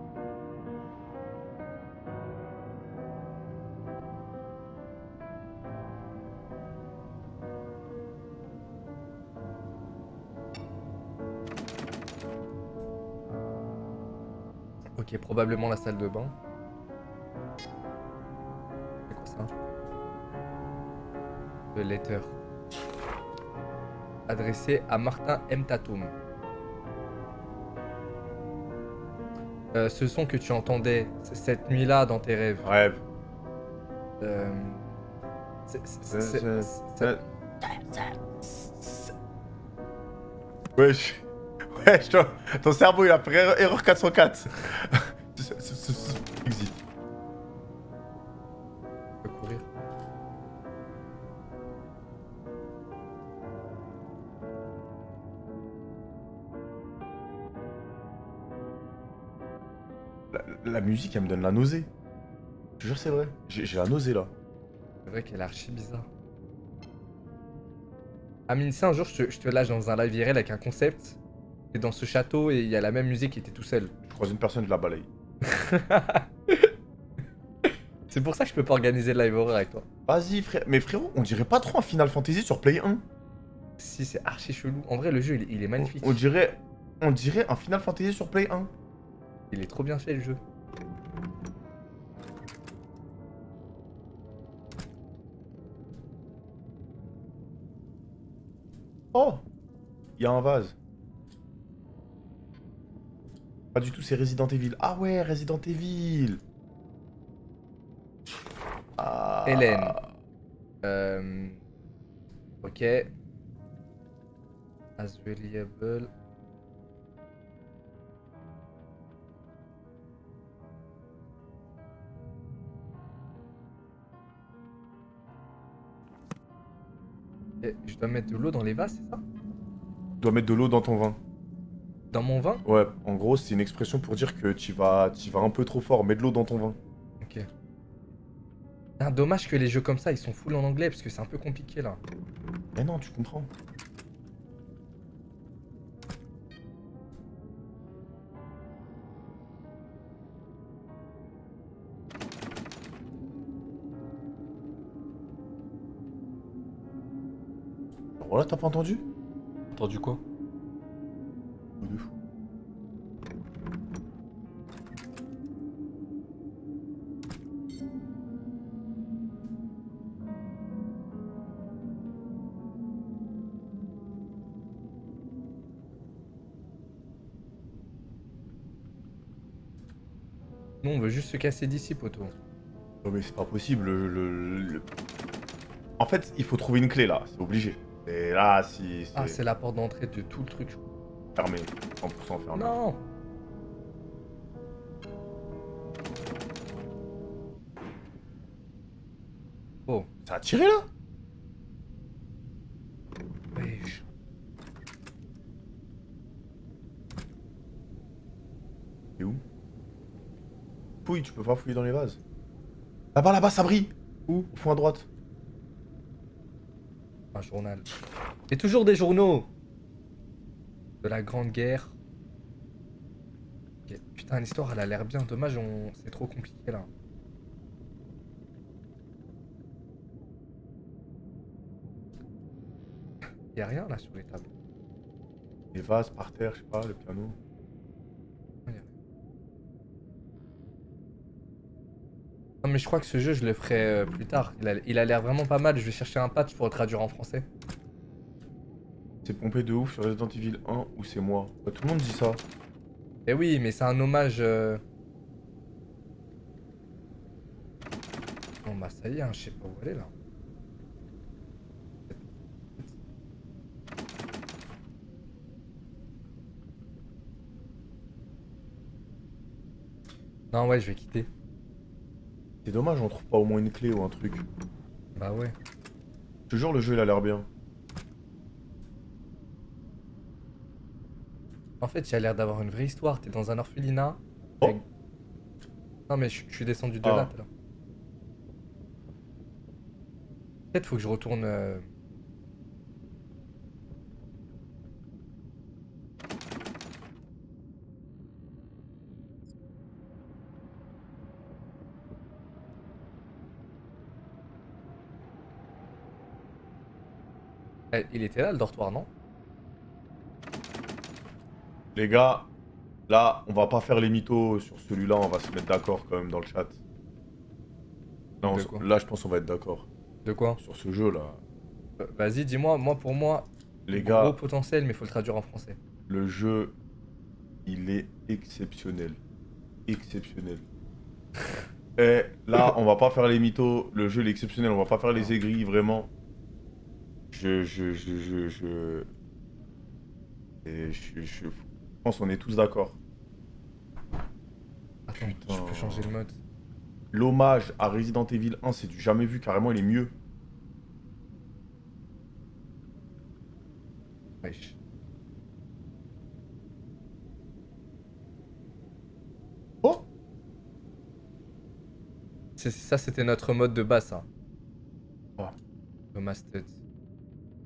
Ok, probablement la salle de bain. C'est quoi ça Le letter. Adressé à Martin M. Tatum. Euh, ce son que tu entendais cette nuit-là dans tes rêves. Rêve. euh, Wesh. Wesh, toi, ton cerveau il a erreur, erreur 404. Elle me donne la nausée. Je te jure, c'est vrai. J'ai la nausée là. C'est vrai qu'elle est archi bizarre. Amine, si un jour je te, je te lâche dans un live IRL avec un concept, et dans ce château et il y a la même musique qui était tout seul. Je croise une personne, je la balaye. C'est pour ça que je peux pas organiser le live horror avec toi. Vas-y, frère. Mais frérot, on dirait pas trop un Final Fantasy sur Play 1. Si, c'est archi chelou. En vrai, le jeu, il, il est magnifique. On dirait, on dirait un Final Fantasy sur Play 1. Il est trop bien fait, le jeu. Oh Il y a un vase. Pas du tout, c'est Resident Evil. Ah ouais, Resident Evil ah. Hélène. Euh... Ok. As reliable. Et je dois mettre de l'eau dans les vases, c'est ça? Tu dois mettre de l'eau dans ton vin. Dans mon vin? Ouais, en gros, c'est une expression pour dire que tu vas, tu vas un peu trop fort. Mets de l'eau dans ton vin. Ok. Ah, dommage que les jeux comme ça, ils sont full en anglais, parce que c'est un peu compliqué, là. Mais non, tu comprends. Voilà, t'as pas entendu Entendu quoi De fou. Nous, on veut juste se casser d'ici, poteau. Non mais c'est pas possible. le- le- le- En fait, il faut trouver une clé là, c'est obligé. Et là, si Ah, c'est la porte d'entrée de tout le truc. fermé, 100% fermé. Non Oh, Ça a tiré là? Wesh. C'est où? Fouille, tu peux pas fouiller dans les vases. Là-bas, là-bas, ça brille Où? Au fond à droite. Journal. Et toujours des journaux De la Grande Guerre. Putain, l'histoire, elle a l'air bien. Dommage, on... c'est trop compliqué, là. Y a rien, là, sur les tables. Les vases par terre, je sais pas, le piano. Non, mais je crois que ce jeu, je le ferai euh, plus tard. Il a il a l'air vraiment pas mal. Je vais chercher un patch pour le traduire en français. C'est pompé de ouf sur Resident Evil 1 ou c'est moi? Bah, Tout le monde dit ça. Eh oui, mais c'est un hommage. euh, Bon, bah ça y est, hein, je sais pas où elle est là. Non, ouais, je vais quitter. C'est dommage, on trouve pas au moins une clé ou un truc. Bah ouais. Jure, le jeu il a l'air bien. En fait, il a l'air d'avoir une vraie histoire. T'es dans un orphelinat. Oh. avec- Non, mais je, je suis descendu de Ah. là. Peut-être faut que je retourne. euh, Il était là le dortoir, non? Les gars, là, on va pas faire les mythos sur celui-là, on va se mettre d'accord quand même dans le chat. Là, on De s- quoi? là, je pense qu'on va être d'accord. De quoi? Sur ce jeu-là, Euh, Vas-y, dis-moi. Moi, pour moi, les gros gars, potentiel, mais faut le traduire en français. le jeu, il est exceptionnel. Exceptionnel. Et là, on va pas faire les mythos, le jeu il est exceptionnel, on va pas faire les aigris, vraiment. Je, je, je, je, je... Et je, je, je pense qu'on est tous d'accord. Attends, Putain. je peux changer le mode. L'hommage à Resident Evil 1, c'est du jamais vu, carrément, il est mieux. Wesh. Oh C'est- Ça, c'était notre mode de base, ça. Oh. Studs.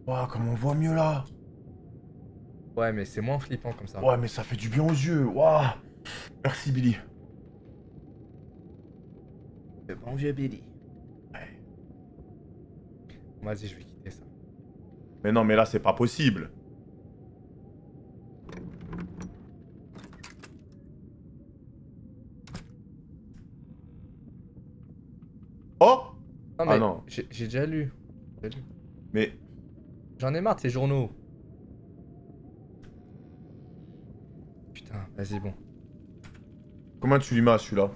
Waouh, comme on voit mieux là Ouais, mais c'est moins flippant comme ça. Ouais, mais ça fait du bien aux yeux, waouh Merci Billy. Le bon vieux Billy. Vas-y, je vais quitter ça. Mais non, mais là, c'est pas possible. Oh Non, Ah mais non. j'ai j'ai déjà lu. J'ai lu. Mais J'en ai marre de ces journaux. Putain, vas-y, bon. combien tu à celui-là?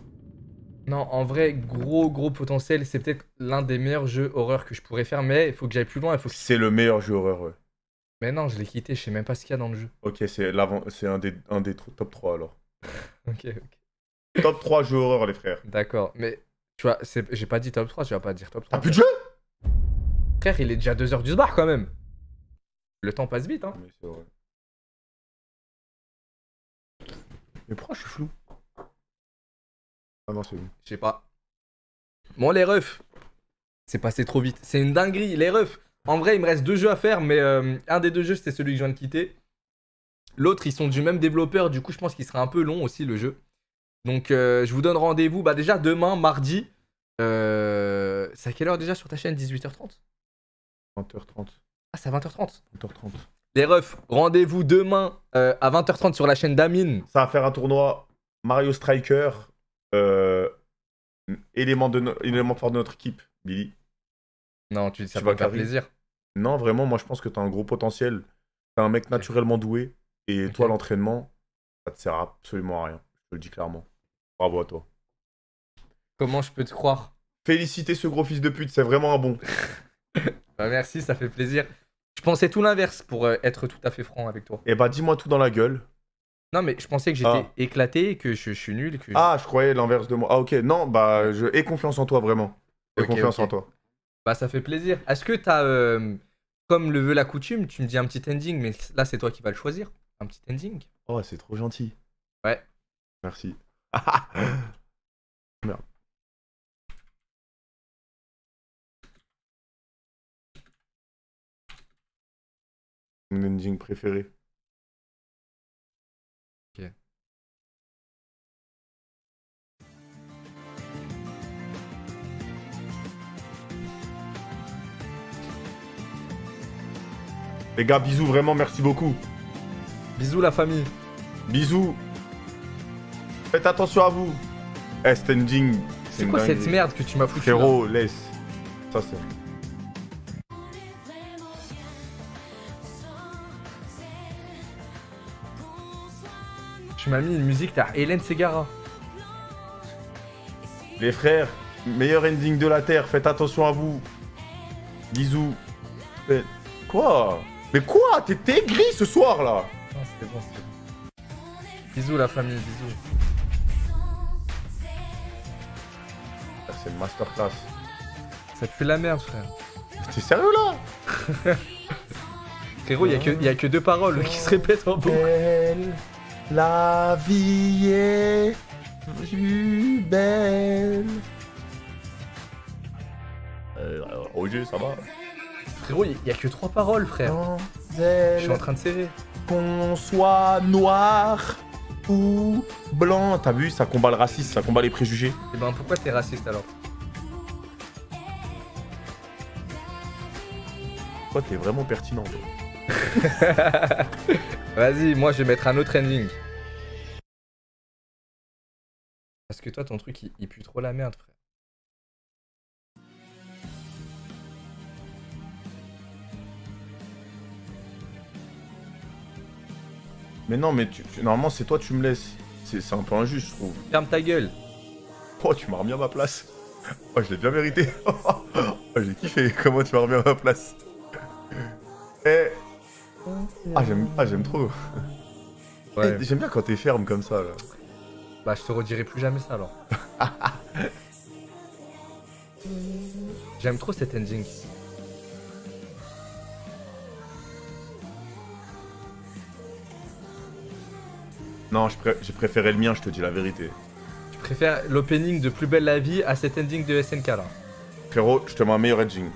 Non, en vrai, gros, gros potentiel. C'est peut-être l'un des meilleurs jeux horreur que je pourrais faire, mais il faut que j'aille plus loin. Il faut que... C'est le meilleur jeu horreur, ouais. Mais non, je l'ai quitté, je sais même pas ce qu'il y a dans le jeu. Ok, c'est l'avant- c'est un des, un des top 3 alors. Ok, ok. top 3 jeux horreur, les frères. D'accord, mais tu vois, j'ai pas dit top 3, je vais pas dire top 3. T'as plus de jeu? Frère, il est déjà 2h du bar quand même. Le temps passe vite, hein. Mais c'est vrai. Mais pourquoi je suis flou Ah non, c'est bon. Je sais pas. Bon, les refs, c'est passé trop vite. C'est une dinguerie, les refs. En vrai, il me reste deux jeux à faire, mais euh, un des deux jeux, c'était celui que je viens de quitter. L'autre, ils sont du même développeur, du coup, je pense qu'il sera un peu long aussi, le jeu. Donc, euh, je vous donne rendez-vous bah, déjà demain, mardi. Euh... C'est à quelle heure déjà sur ta chaîne? 18h30 20h30. Ah, c'est à 20h30. 20h30. Les refs, rendez-vous demain euh, à 20h30 sur la chaîne d'Amine. Ça va faire un tournoi Mario Striker. euh, élément, de no- élément fort de notre équipe, Billy. Non, tu, ça Tu va faire plaisir. Non, vraiment, moi je pense que t'as un gros potentiel. T'es un mec naturellement doué. Et toi, l'entraînement, ça te sert absolument à rien. Je te le dis clairement. Bravo à toi. Comment je peux te croire? Féliciter ce gros fils de pute, c'est vraiment un bon. Bah, Merci, ça fait plaisir. Je pensais tout l'inverse pour euh, être tout à fait franc avec toi. Et bah, dis-moi tout dans la gueule. Non, mais je pensais que j'étais Ah. éclaté, que je, je suis nul. Que Ah, je croyais l'inverse de moi. Ah, ok. Non, bah, je ai confiance en toi, vraiment. Ok, confiance en toi. Bah, ça fait plaisir. Est-ce que t'as, euh, comme le veut la coutume, tu me dis un petit ending, mais là, c'est toi qui vas le choisir. Un petit ending. Oh, c'est trop gentil. Ouais. Merci. Merde. Mon ending préféré. Ok. Les gars, bisous, vraiment, merci beaucoup. Bisous, la famille. Bisous. Faites attention à vous. Eh, standing. C'est quoi cette merde que tu m'as foutu Frérot, laisse. Ça, c'est. Tu m'as mis une musique, t'as Hélène Segara. Les frères, meilleur ending de la Terre, faites attention à vous. Bisous. Eh, Quoi? Mais quoi? T'es t'es gris ce soir là Non, c'était bon, c'était bon. Bisous, la famille, bisous. C'est une masterclass. Ça pue la merde, frère. T'es sérieux là? Frérot, il y, a que- y a que deux paroles qui se répètent en boucle. La vie est plus belle. Euh, Roger, ça va Frérot, il y a que trois paroles, frère. Je suis en train de serrer. qu'on soit noir ou blanc. T'as vu, ça combat le racisme, ça combat les préjugés. Et ben pourquoi t'es raciste alors? Toi, t'es vraiment pertinent. toi. Vas-y, moi je vais mettre un autre ending. Parce que toi, ton truc, il, il pue trop la merde, frère. Mais non, mais tu, tu- normalement, c'est toi, tu me laisses. C'est c'est un peu injuste, je trouve. Ferme ta gueule. Oh, tu m'as remis à ma place. Oh, je l'ai bien mérité. Oh, j'ai kiffé comment tu m'as remis à ma place? Eh. Ah, j'aime ah, j'aime trop. Ouais. J'aime bien quand t'es ferme comme ça, là. Bah, je te redirai plus jamais ça alors. J'aime trop cet ending. Non, pré- j'ai préféré le mien, je te dis la vérité. Je préfère l'opening de Plus belle la vie à cet ending de SNK là. Frérot, je te mets un meilleur edging.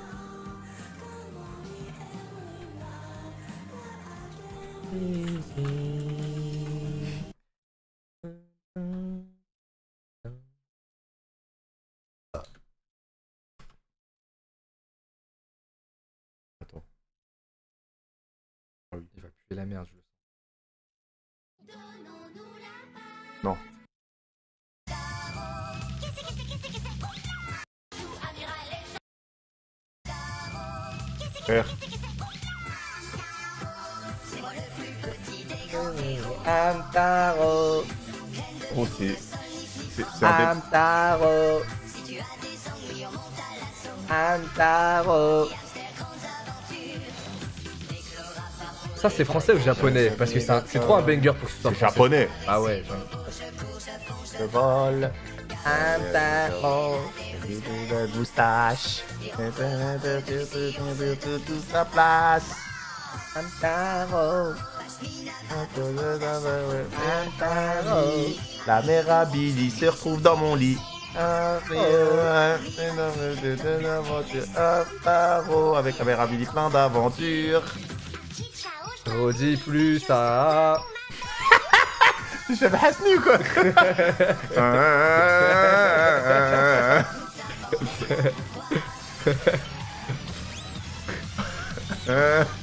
Attends. Il va puer la merde, je le. Non. Amtaro, oh, c'est. C'est c'est un des. Amtaro, Amtaro. Ça c'est français ou japonais? Parce que c'est un- c'est trop un banger pour que ce soit C'est français. japonais. Ah ouais, j'en- Je vole. Amtaro. moustache. sa place. Amtaro. La mère à Billy se retrouve dans mon lit. Avec la mère à Billy plein d'aventures. Redis plus ça. Je vais Hasni ou quoi